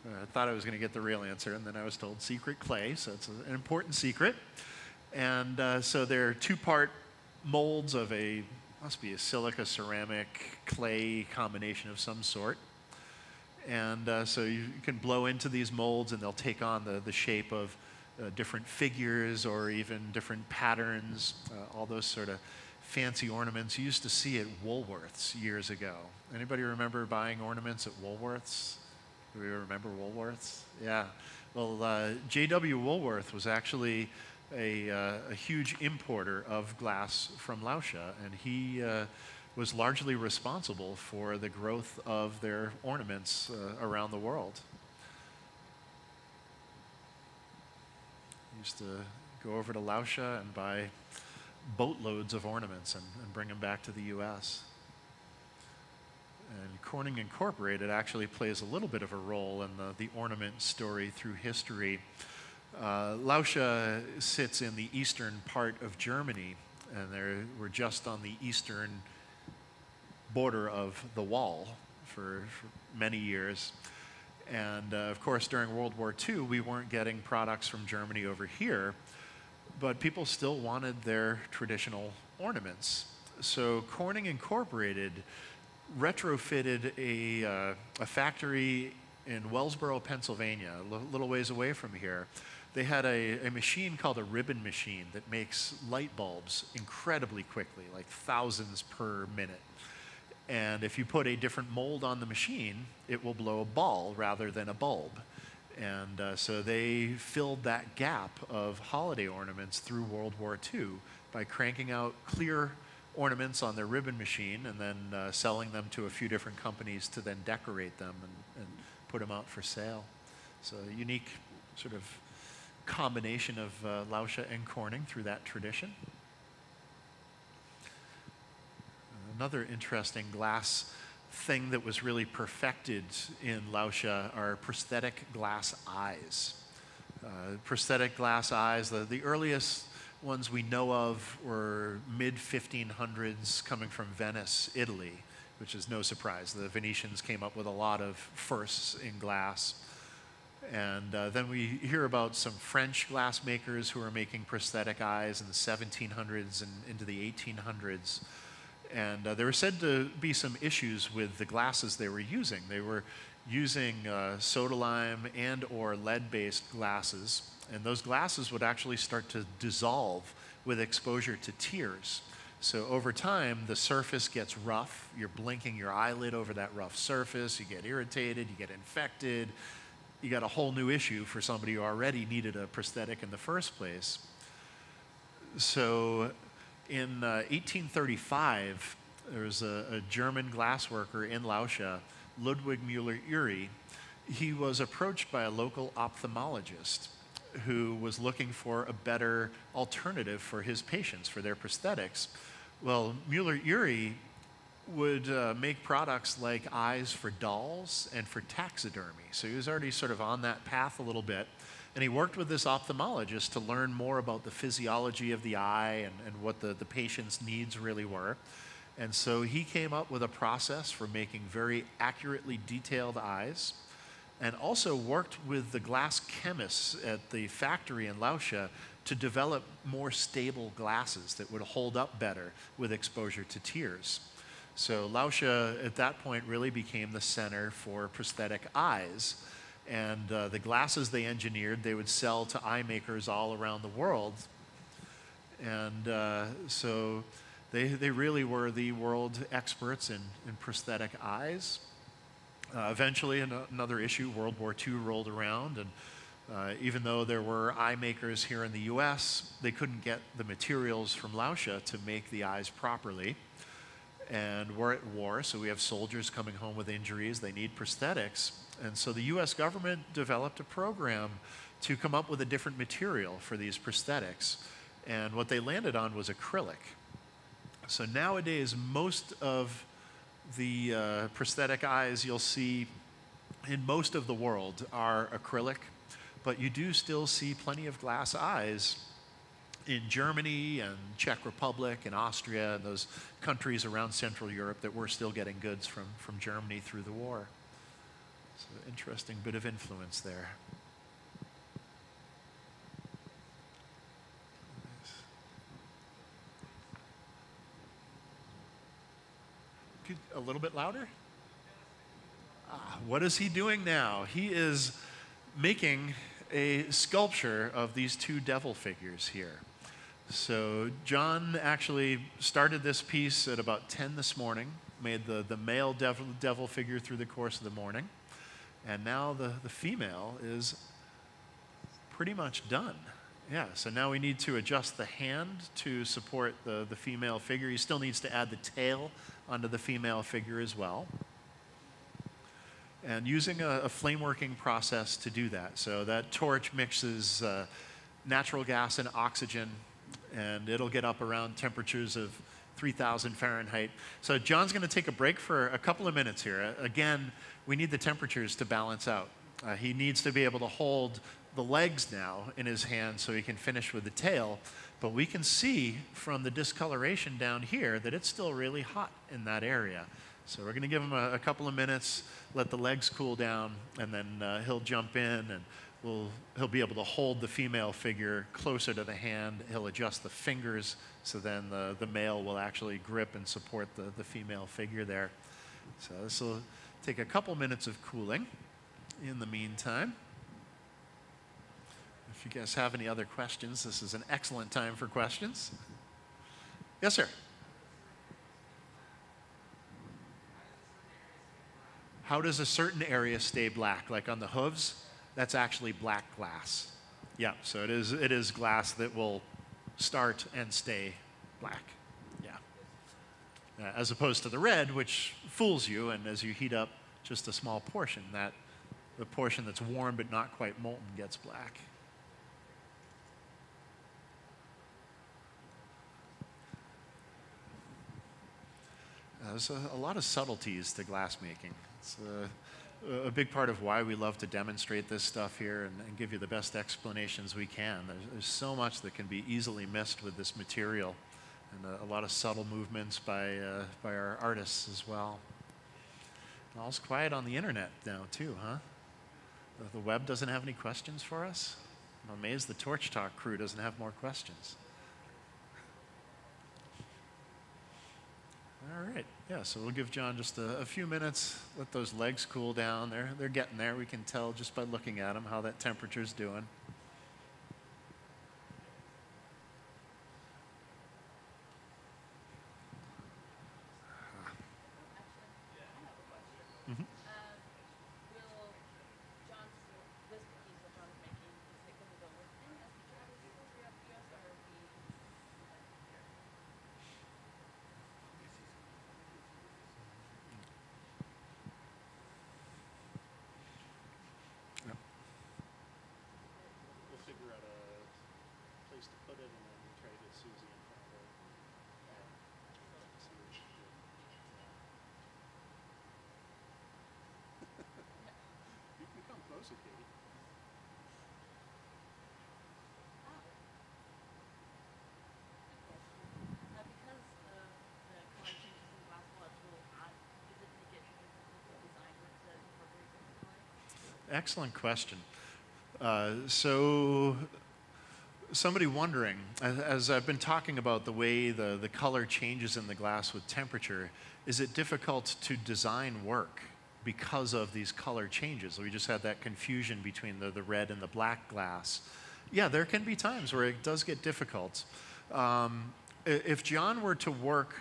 Uh, I thought I was going to get the real answer, and then I was told secret clay, so it's an important secret. And uh, so they're two part molds of a, must be a silica ceramic clay combination of some sort. And uh, so you, you, can blow into these molds and they'll take on the, the shape of uh, different figures or even different patterns, uh, all those sort of fancy ornaments you used to see at Woolworths years ago. Anybody remember buying ornaments at Woolworths? Do we remember Woolworths? Yeah. Well, uh, J.W. Woolworth was actually a, uh, a, huge importer of glass from Lauscha, and he was largely responsible for the growth of their ornaments uh, around the world. used to go over to Lauscha and buy boatloads of ornaments and, and bring them back to the U.S. And Corning Incorporated actually plays a little bit of a role in the, the ornament story through history. Uh, Lauscha sits in the eastern part of Germany, and we're just on the eastern border of the wall for, for many years. And uh, of course, during World War II, we weren't getting products from Germany over here, but people still wanted their traditional ornaments. So Corning Incorporated retrofitted a, uh, a factory in Wellsboro, Pennsylvania, a little ways away from here. They had a, a machine called a ribbon machine that makes light bulbs incredibly quickly, like thousands per minute. And if you put a different mold on the machine, it will blow a ball rather than a bulb. And uh, so they filled that gap of holiday ornaments through World War II by cranking out clear ornaments on their ribbon machine and then uh, selling them to a few different companies to then decorate them and, and put them out for sale. So a unique sort of combination of uh, and Corning through that tradition. Another interesting glass thing that was really perfected in Lauscha are prosthetic glass eyes. Uh, prosthetic glass eyes, the, the earliest ones we know of were mid 1500s coming from Venice, Italy, which is no surprise. The Venetians came up with a lot of firsts in glass. And uh, then we hear about some French glassmakers who are making prosthetic eyes in the 1700s and into the 1800s. And uh, there were said to be some issues with the glasses they were using. They were using uh, soda lime and or lead-based glasses, and those glasses would actually start to dissolve with exposure to tears. So over time, the surface gets rough. You're blinking your eyelid over that rough surface. You get irritated. You get infected. You got a whole new issue for somebody who already needed a prosthetic in the first place. So in uh, 1835, there was a, a German glassworker in Lauscha, Ludwig Müller-Uri. He was approached by a local ophthalmologist who was looking for a better alternative for his patients, for their prosthetics. Well, Müller-Uri would uh, make products like eyes for dolls and for taxidermy. So he was already sort of on that path a little bit. And he worked with this ophthalmologist to learn more about the physiology of the eye and, and what the, the patient's needs really were. And so he came up with a process for making very accurately detailed eyes and also worked with the glass chemists at the factory in Lauscha to develop more stable glasses that would hold up better with exposure to tears. So Lauscha at that point really became the center for prosthetic eyes. And uh, the glasses they engineered, they would sell to eye makers all around the world. And uh, so they, they really were the world experts in, in prosthetic eyes. Uh, eventually, an- another issue, World War II, rolled around, and uh, even though there were eye makers here in the US, they couldn't get the materials from Lauscha to make the eyes properly. And we're at war, so we have soldiers coming home with injuries. They need prosthetics. And so the US government developed a program to come up with a different material for these prosthetics. And what they landed on was acrylic. So nowadays, most of the uh, prosthetic eyes you'll see in most of the world are acrylic but you do still see plenty of glass eyes in Germany and Czech Republic and Austria and those countries around Central Europe that we're still getting goods from, from Germany through the war. Interesting bit of influence there. Could, a little bit louder? Ah, what is he doing now? He is making a sculpture of these two devil figures here. So John actually started this piece at about 10 this morning, made the, the male devil, devil figure through the course of the morning, and now the, the female is pretty much done. Yeah, so now we need to adjust the hand to support the, the female figure. He still needs to add the tail onto the female figure as well and using a, a, flame working process to do that. So that torch mixes uh, natural gas and oxygen, and it'll get up around temperatures of 3,000 Fahrenheit. So John's going to take a break for a couple of minutes here. Again, we need the temperatures to balance out. Uh, he needs to be able to hold the legs now in his hand so he can finish with the tail. But we can see from the discoloration down here that it's still really hot in that area. So we're going to give him a, a, couple of minutes, let the legs cool down, and then uh, he'll jump in and we'll, he'll be able to hold the female figure closer to the hand. He'll adjust the fingers so then the, the male will actually grip and support the, the female figure there. So this will take a couple minutes of cooling in the meantime. If you guys have any other questions, this is an excellent time for questions. Yes, sir. How does a certain area stay black? Like on the hooves, that's actually black glass. Yeah, so it is, it is glass that will start and stay black. Uh, as opposed to the red, which fools you, and as you heat up just a small portion, that the portion that's warm but not quite molten gets black. Uh, there's a, a, lot of subtleties to glass making. It's a, a, big part of why we love to demonstrate this stuff here and, and give you the best explanations we can. There's, there's, so much that can be easily missed with this material and a, a lot of subtle movements by, uh, by our artists as well. All's quiet on the internet now, too, huh? The, the web doesn't have any questions for us? I'm amazed the Torch Talk crew doesn't have more questions. All right. Yeah, so we'll give John just a, a, few minutes, let those legs cool down. They're, they're getting there. We can tell just by looking at them how that temperature's doing. Excellent question. Uh, so somebody wondering, as, I've been talking about the way the, the color changes in the glass with temperature, is it difficult to design work because of these color changes? We just had that confusion between the, the red and the black glass. Yeah, there can be times where it does get difficult. Um, if John were to work,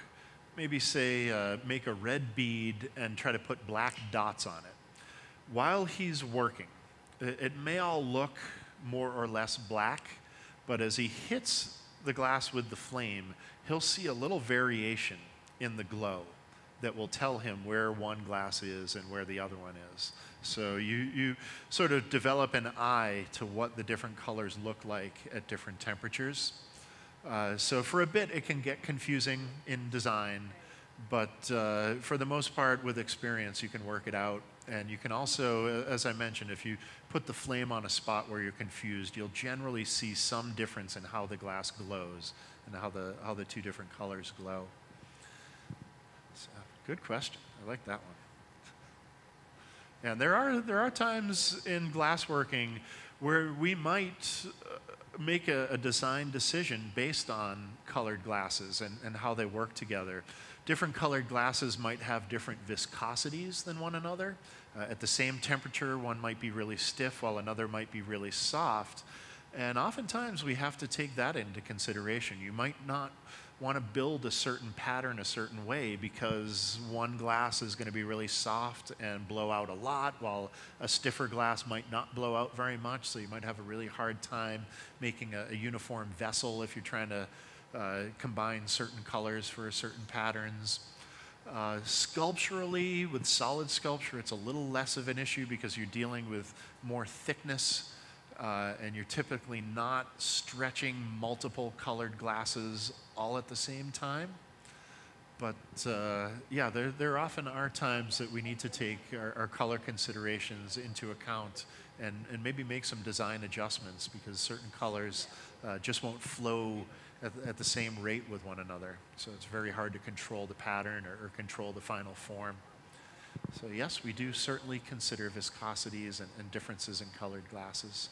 maybe say, uh, make a red bead and try to put black dots on it, while he's working, it, may all look more or less black, but as he hits the glass with the flame, he'll see a little variation in the glow that will tell him where one glass is and where the other one is. So you, you sort of develop an eye to what the different colors look like at different temperatures. Uh, so for a bit, it can get confusing in design, but uh, for the most part, with experience, you can work it out. And you can also, as I mentioned, if you put the flame on a spot where you're confused, you'll generally see some difference in how the glass glows and how the, how the two different colors glow. So, good question. I like that one. And there are, there are times in glassworking where we might uh, make a, a, design decision based on colored glasses and, and how they work together. Different colored glasses might have different viscosities than one another. Uh, at the same temperature, one might be really stiff while another might be really soft. And oftentimes we have to take that into consideration. You might not want to build a certain pattern a certain way because one glass is going to be really soft and blow out a lot, while a stiffer glass might not blow out very much. So you might have a really hard time making a, a uniform vessel if you're trying to uh, combine certain colors for certain patterns. Uh, sculpturally, with solid sculpture, it's a little less of an issue because you're dealing with more thickness uh, and you're typically not stretching multiple colored glasses all at the same time. But uh, yeah, there, there often are times that we need to take our, our color considerations into account and, and maybe make some design adjustments because certain colors uh, just won't flow at, at, the same rate with one another. So it's very hard to control the pattern or, or control the final form. So yes, we do certainly consider viscosities and, and differences in colored glasses.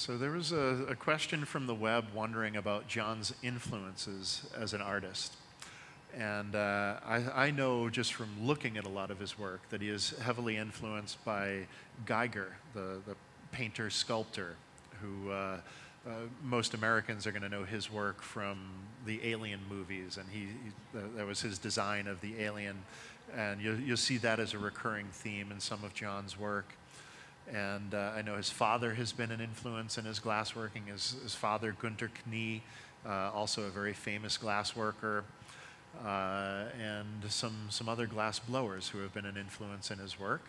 So there was a, a, question from the web wondering about John's influences as an artist. And uh, I, I, know just from looking at a lot of his work that he is heavily influenced by Giger, the, the painter sculptor, who uh, uh, most Americans are going to know his work from the Alien movies, and he, he that was his design of the alien, and you'll, you'll see that as a recurring theme in some of John's work. And uh, I know his father has been an influence in his glassworking. His, his father, Gunter Knie, uh, also a very famous glassworker, uh, and some, some other glass blowers who have been an influence in his work.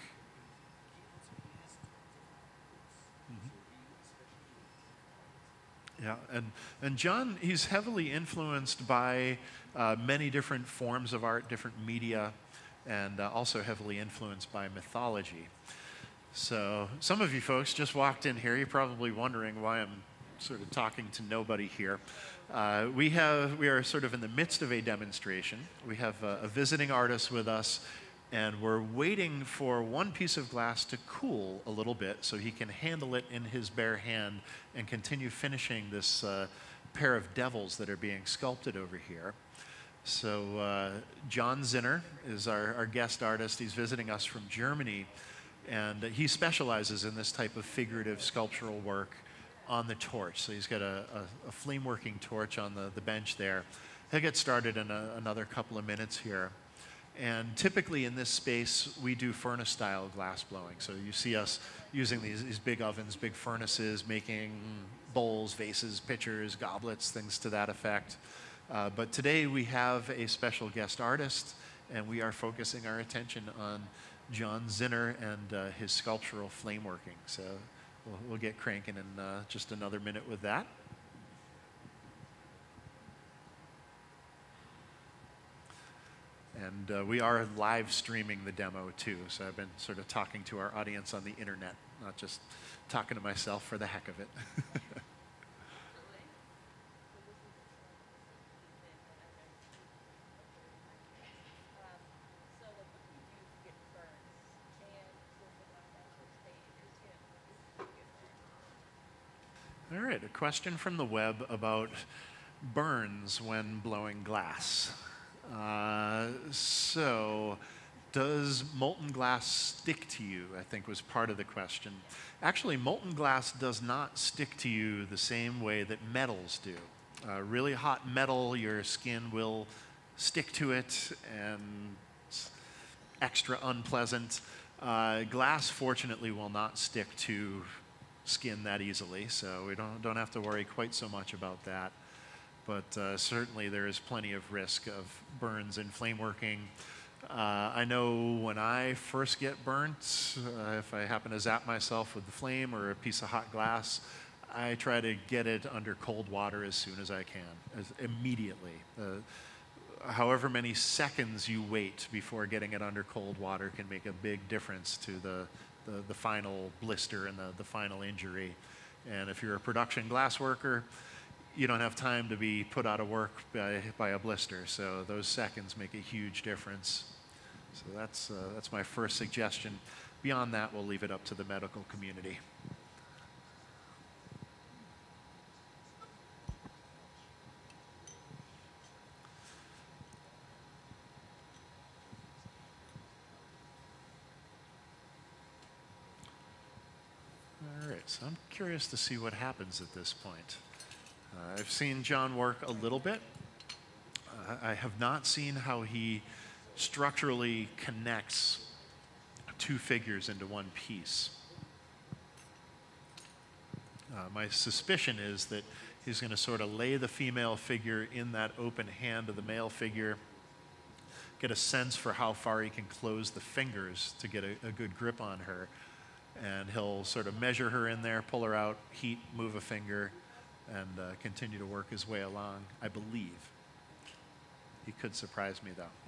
Mm-hmm. Yeah, and, and John, he's heavily influenced by uh, many different forms of art, different media, and uh, also heavily influenced by mythology. So, some of you folks just walked in here. You're probably wondering why I'm sort of talking to nobody here. Uh, we, have, we are sort of in the midst of a demonstration. We have a, a visiting artist with us, and we're waiting for one piece of glass to cool a little bit so he can handle it in his bare hand and continue finishing this uh, pair of devils that are being sculpted over here. So, uh, John Zinner is our, our guest artist. He's visiting us from Germany. And he specializes in this type of figurative sculptural work on the torch. So he's got a, a, a flame working torch on the, the bench there. He'll get started in a, another couple of minutes here. And typically in this space, we do furnace style glass blowing. So you see us using these, these big ovens, big furnaces, making bowls, vases, pitchers, goblets, things to that effect. Uh, but today we have a special guest artist, and we are focusing our attention on John Zinner and uh, his sculptural flameworking. So we'll, we'll get cranking in uh, just another minute with that. And uh, we are live streaming the demo too, so I've been sort of talking to our audience on the internet, not just talking to myself for the heck of it. All right, a question from the web about burns when blowing glass. Uh, so, does molten glass stick to you? I think was part of the question. Actually, molten glass does not stick to you the same way that metals do. Uh, really hot metal, your skin will stick to it and it's extra unpleasant. Uh, glass, fortunately, will not stick to skin that easily, so we don't, don't have to worry quite so much about that. But uh, certainly there is plenty of risk of burns in flame working. Uh, I know when I first get burnt, uh, if I happen to zap myself with the flame or a piece of hot glass, I try to get it under cold water as soon as I can, as immediately. Uh, however many seconds you wait before getting it under cold water can make a big difference to the, the, the final blister and the, the final injury. And if you're a production glass worker, you don't have time to be put out of work by, by a blister. So those seconds make a huge difference. So that's, uh, that's my first suggestion. Beyond that, we'll leave it up to the medical community. So I'm curious to see what happens at this point. Uh, I've seen John work a little bit. Uh, I have not seen how he structurally connects two figures into one piece. Uh, my suspicion is that he's going to sort of lay the female figure in that open hand of the male figure, get a sense for how far he can close the fingers to get a, a good grip on her, and he'll sort of measure her in there, pull her out, heat, move a finger, and uh, continue to work his way along, I believe. He could surprise me, though.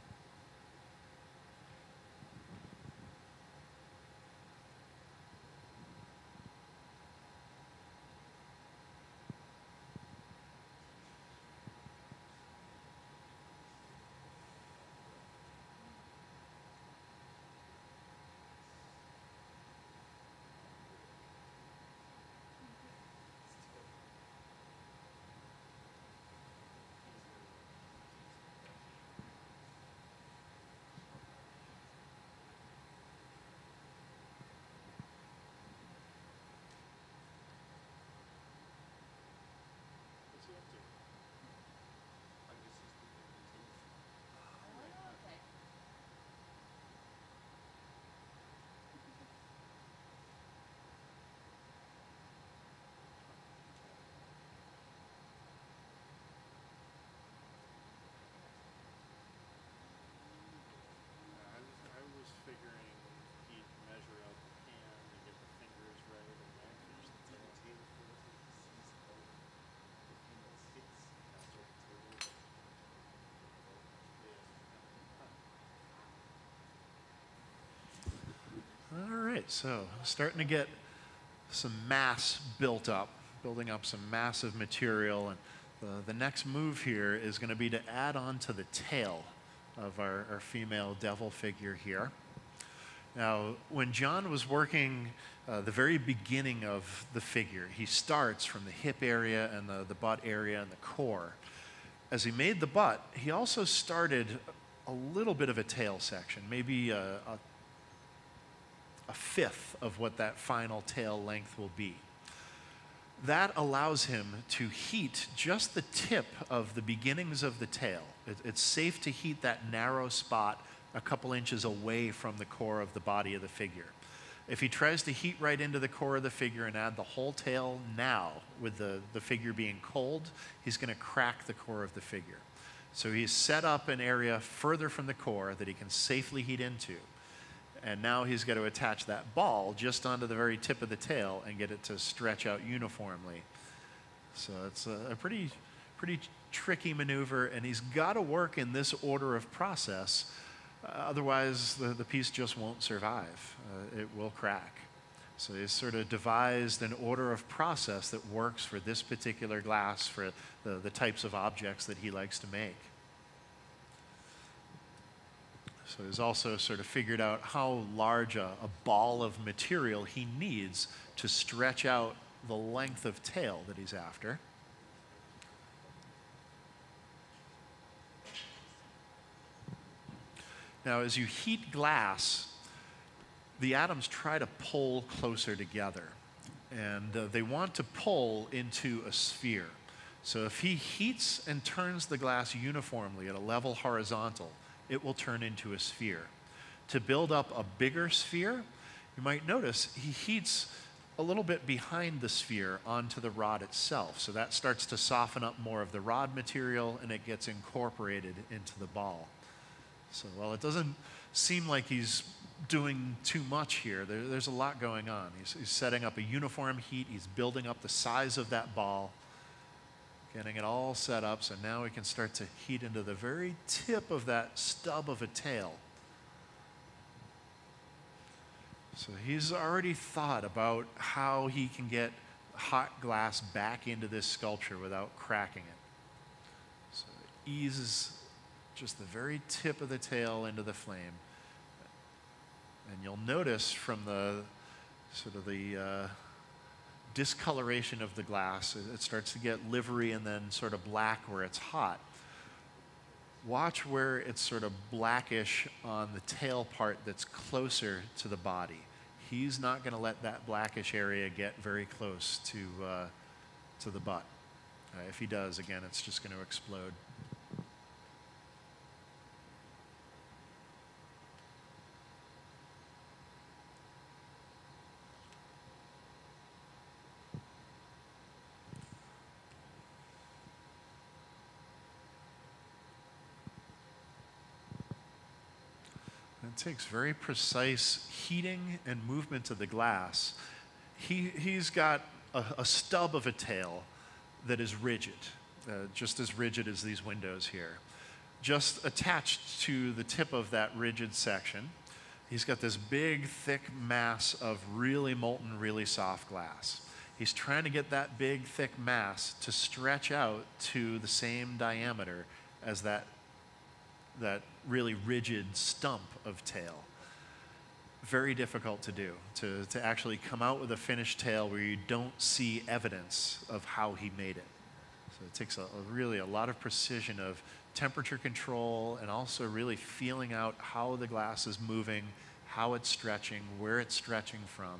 Right, so starting to get some mass built up, building up some massive material. And the, the next move here is going to be to add on to the tail of our, our female devil figure here. Now, when John was working uh, the very beginning of the figure, he starts from the hip area and the, the butt area and the core. As he made the butt, he also started a little bit of a tail section, maybe a, a a fifth of what that final tail length will be. That allows him to heat just the tip of the beginnings of the tail. It, it's safe to heat that narrow spot a couple inches away from the core of the body of the figure. If he tries to heat right into the core of the figure and add the whole tail now, with the, the figure being cold, he's going to crack the core of the figure. So he's set up an area further from the core that he can safely heat into And now he's got to attach that ball just onto the very tip of the tail and get it to stretch out uniformly. So it's a, a pretty, pretty tricky maneuver, and he's got to work in this order of process. Uh, otherwise, the, the piece just won't survive. Uh, it will crack. So he's sort of devised an order of process that works for this particular glass, for the, the types of objects that he likes to make. So he's also sort of figured out how large a, a ball of material he needs to stretch out the length of tail that he's after. Now, as you heat glass, the atoms try to pull closer together. And uh, they want to pull into a sphere. So if he heats and turns the glass uniformly at a level horizontal, it will turn into a sphere. To build up a bigger sphere, you might notice he heats a little bit behind the sphere onto the rod itself. So that starts to soften up more of the rod material and it gets incorporated into the ball. So while it doesn't seem like he's doing too much here, there, there's a lot going on. He's, he's setting up a uniform heat, he's building up the size of that ball, getting it all set up so now we can start to heat into the very tip of that stub of a tail. So he's already thought about how he can get hot glass back into this sculpture without cracking it. So it eases just the very tip of the tail into the flame. And you'll notice from the sort of the uh, discoloration of the glass, it, starts to get livery and then sort of black where it's hot. Watch where it's sort of blackish on the tail part that's closer to the body. He's not going to let that blackish area get very close to, uh, to the butt. Uh, if he does, again, it's just going to explode. It takes very precise heating and movement of the glass. He, he's got a, a stub of a tail that is rigid, uh, just as rigid as these windows here. Just attached to the tip of that rigid section, he's got this big, thick mass of really molten, really soft glass. He's trying to get that big, thick mass to stretch out to the same diameter as that that really rigid stump of tail. Very difficult to do, to, to actually come out with a finished tail where you don't see evidence of how he made it. So it takes a, a really a lot of precision of temperature control and also really feeling out how the glass is moving, how it's stretching, where it's stretching from.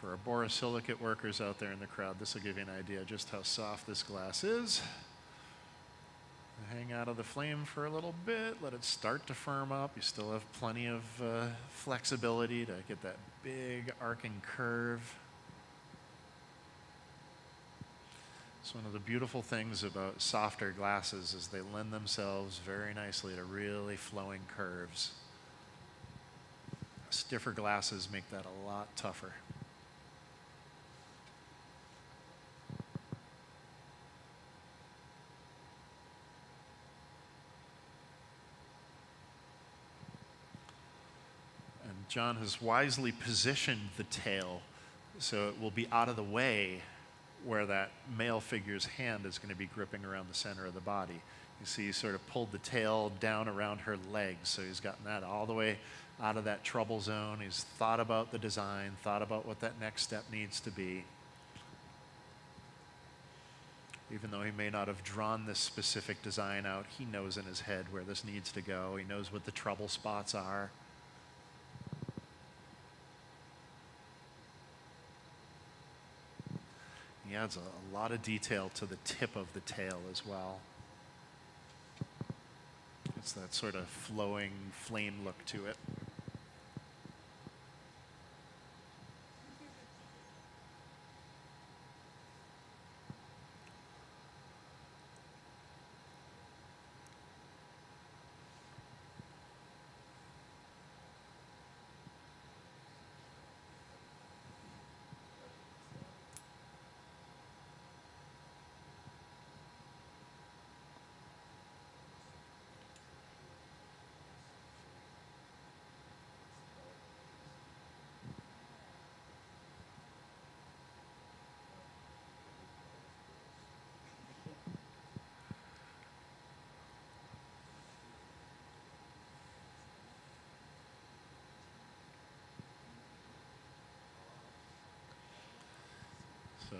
for our borosilicate workers out there in the crowd, this will give you an idea just how soft this glass is. Hang out of the flame for a little bit, let it start to firm up. You still have plenty of uh, flexibility to get that big arcing curve. It's one of the beautiful things about softer glasses is they lend themselves very nicely to really flowing curves. Stiffer glasses make that a lot tougher. John has wisely positioned the tail so it will be out of the way where that male figure's hand is going to be gripping around the center of the body. You see, he sort of pulled the tail down around her legs, so he's gotten that all the way out of that trouble zone. He's thought about the design, thought about what that next step needs to be. Even though he may not have drawn this specific design out, he knows in his head where this needs to go. He knows what the trouble spots are. He adds a, a lot of detail to the tip of the tail as well. It's that sort of flowing flame look to it.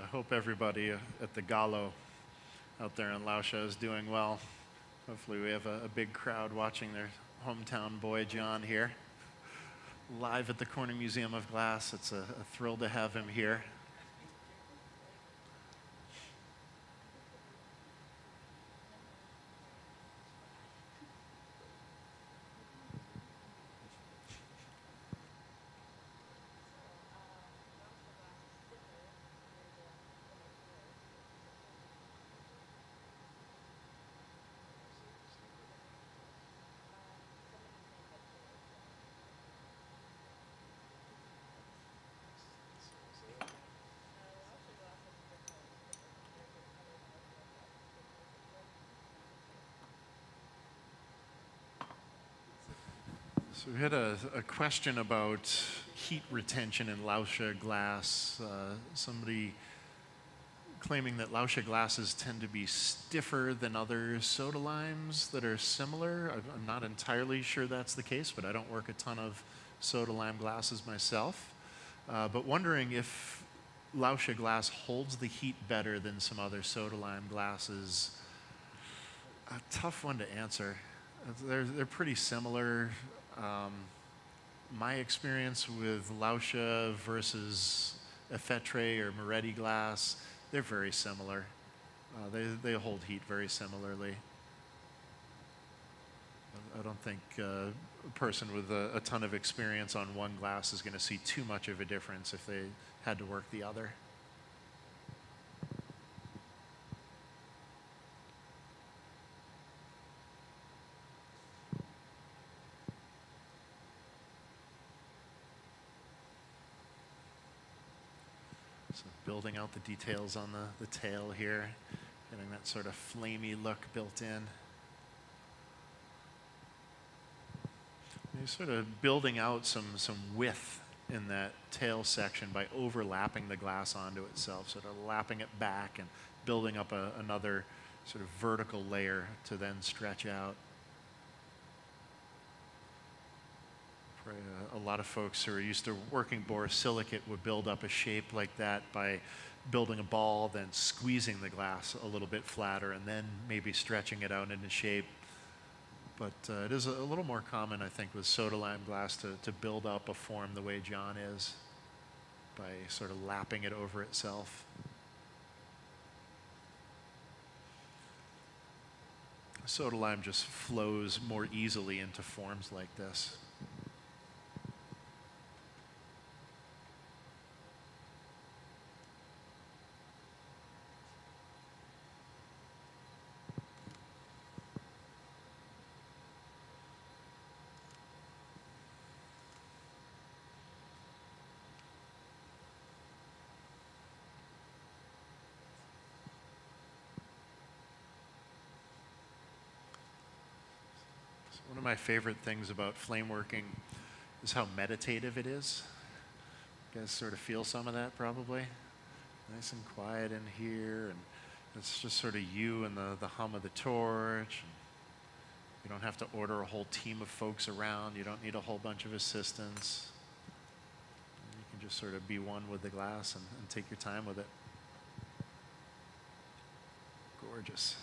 I hope everybody at the Gallo out there in Lauscha is doing well. Hopefully, we have a, a big crowd watching their hometown boy John here. Live at the Corning Museum of Glass. It's a, a thrill to have him here. So we had a, a question about heat retention in Lauscha glass. Uh, somebody claiming that Lauscha glasses tend to be stiffer than other soda limes that are similar. I'm not entirely sure that's the case, but I don't work a ton of soda lime glasses myself. Uh, but wondering if Lauscha glass holds the heat better than some other soda lime glasses. A tough one to answer. They're, they're pretty similar. Um, my experience with Lauscha versus Effetre or Moretti glass, they're very similar. Uh, they, they hold heat very similarly. I- don't think uh, a person with a, a ton of experience on one glass is going to see too much of a difference if they had to work the other. So building out the details on the, the tail here, getting that sort of flamey look built in. You're sort of building out some, some width in that tail section by overlapping the glass onto itself, sort of lapping it back and building up a, another sort of vertical layer to then stretch out. Probably a, a lot of folks who are used to working borosilicate would build up a shape like that by building a ball, then squeezing the glass a little bit flatter, and then maybe stretching it out into shape. But uh, it is a, a little more common, I think, with soda lime glass to, to build up a form the way John is by sort of lapping it over itself. Soda lime just flows more easily into forms like this. My favorite things about flame working is how meditative it is. You guys sort of feel some of that probably. Nice and quiet in here, and it's just sort of you and the, the hum of the torch. You don't have to order a whole team of folks around. You don't need a whole bunch of assistants. You can just sort of be one with the glass and, and take your time with it. Gorgeous.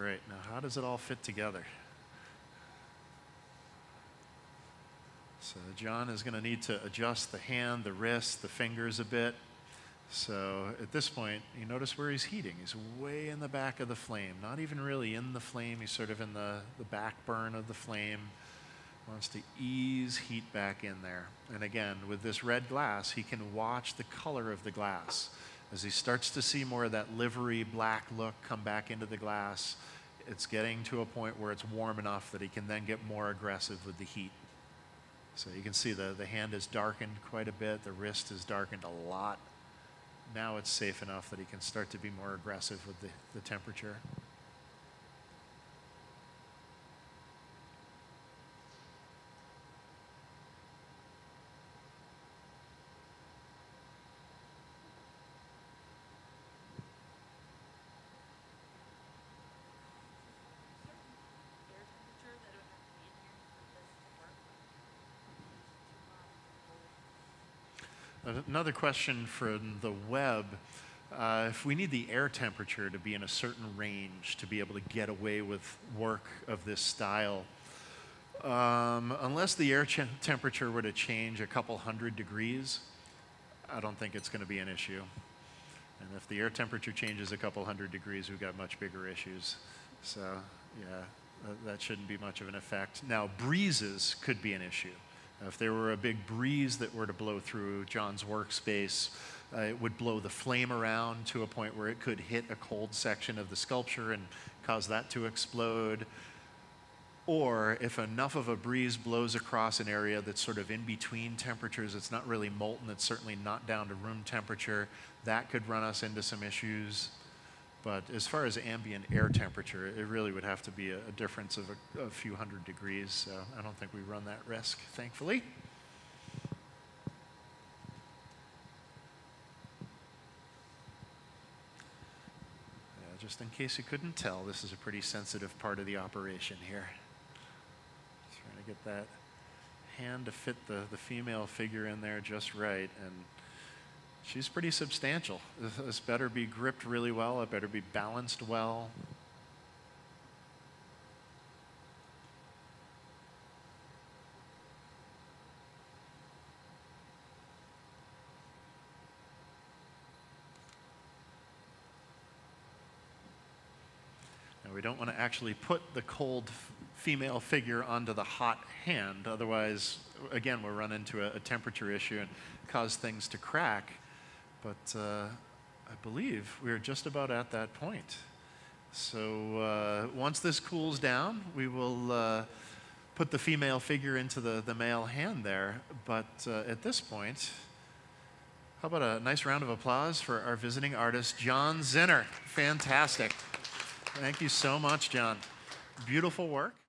Right, now how does it all fit together? So John is going to need to adjust the hand, the wrist, the fingers a bit. So at this point, you notice where he's heating. He's way in the back of the flame, not even really in the flame. He's sort of in the, the back burn of the flame. Wants to ease heat back in there. And again, with this red glass, he can watch the color of the glass. As he starts to see more of that livery black look come back into the glass, it's getting to a point where it's warm enough that he can then get more aggressive with the heat. So you can see the, the hand is darkened quite a bit, the wrist is darkened a lot. Now it's safe enough that he can start to be more aggressive with the, the temperature. air temperature that it would have to be in here for this to work? Too hot, too cold? Another question from the web. Uh, if we need the air temperature to be in a certain range to be able to get away with work of this style, um, unless the air temperature were to change a couple hundred degrees, I don't think it's going to be an issue. And if the air temperature changes a couple hundred degrees, we've got much bigger issues. So, yeah, that shouldn't be much of an effect. Now, breezes could be an issue. If there were a big breeze that were to blow through John's workspace, uh, it would blow the flame around to a point where it could hit a cold section of the sculpture and cause that to explode. Or if enough of a breeze blows across an area that's sort of in between temperatures, it's not really molten, it's certainly not down to room temperature, that could run us into some issues. But as far as ambient air temperature, it really would have to be a, a difference of a, a few hundred degrees. So I don't think we run that risk, thankfully. Yeah, just in case you couldn't tell, this is a pretty sensitive part of the operation here. Trying to get that hand to fit the, the female figure in there just right. And she's pretty substantial. This, better be gripped really well, it better be balanced well. Now, we don't want to actually put the cold female figure onto the hot hand. Otherwise, again, we'll run into a, a temperature issue and cause things to crack. But uh, I believe we're just about at that point. So uh, once this cools down, we will uh, put the female figure into the, the male hand there. But uh, at this point, how about a nice round of applause for our visiting artist, John Zinner? Fantastic. Thank you so much, John. Beautiful work.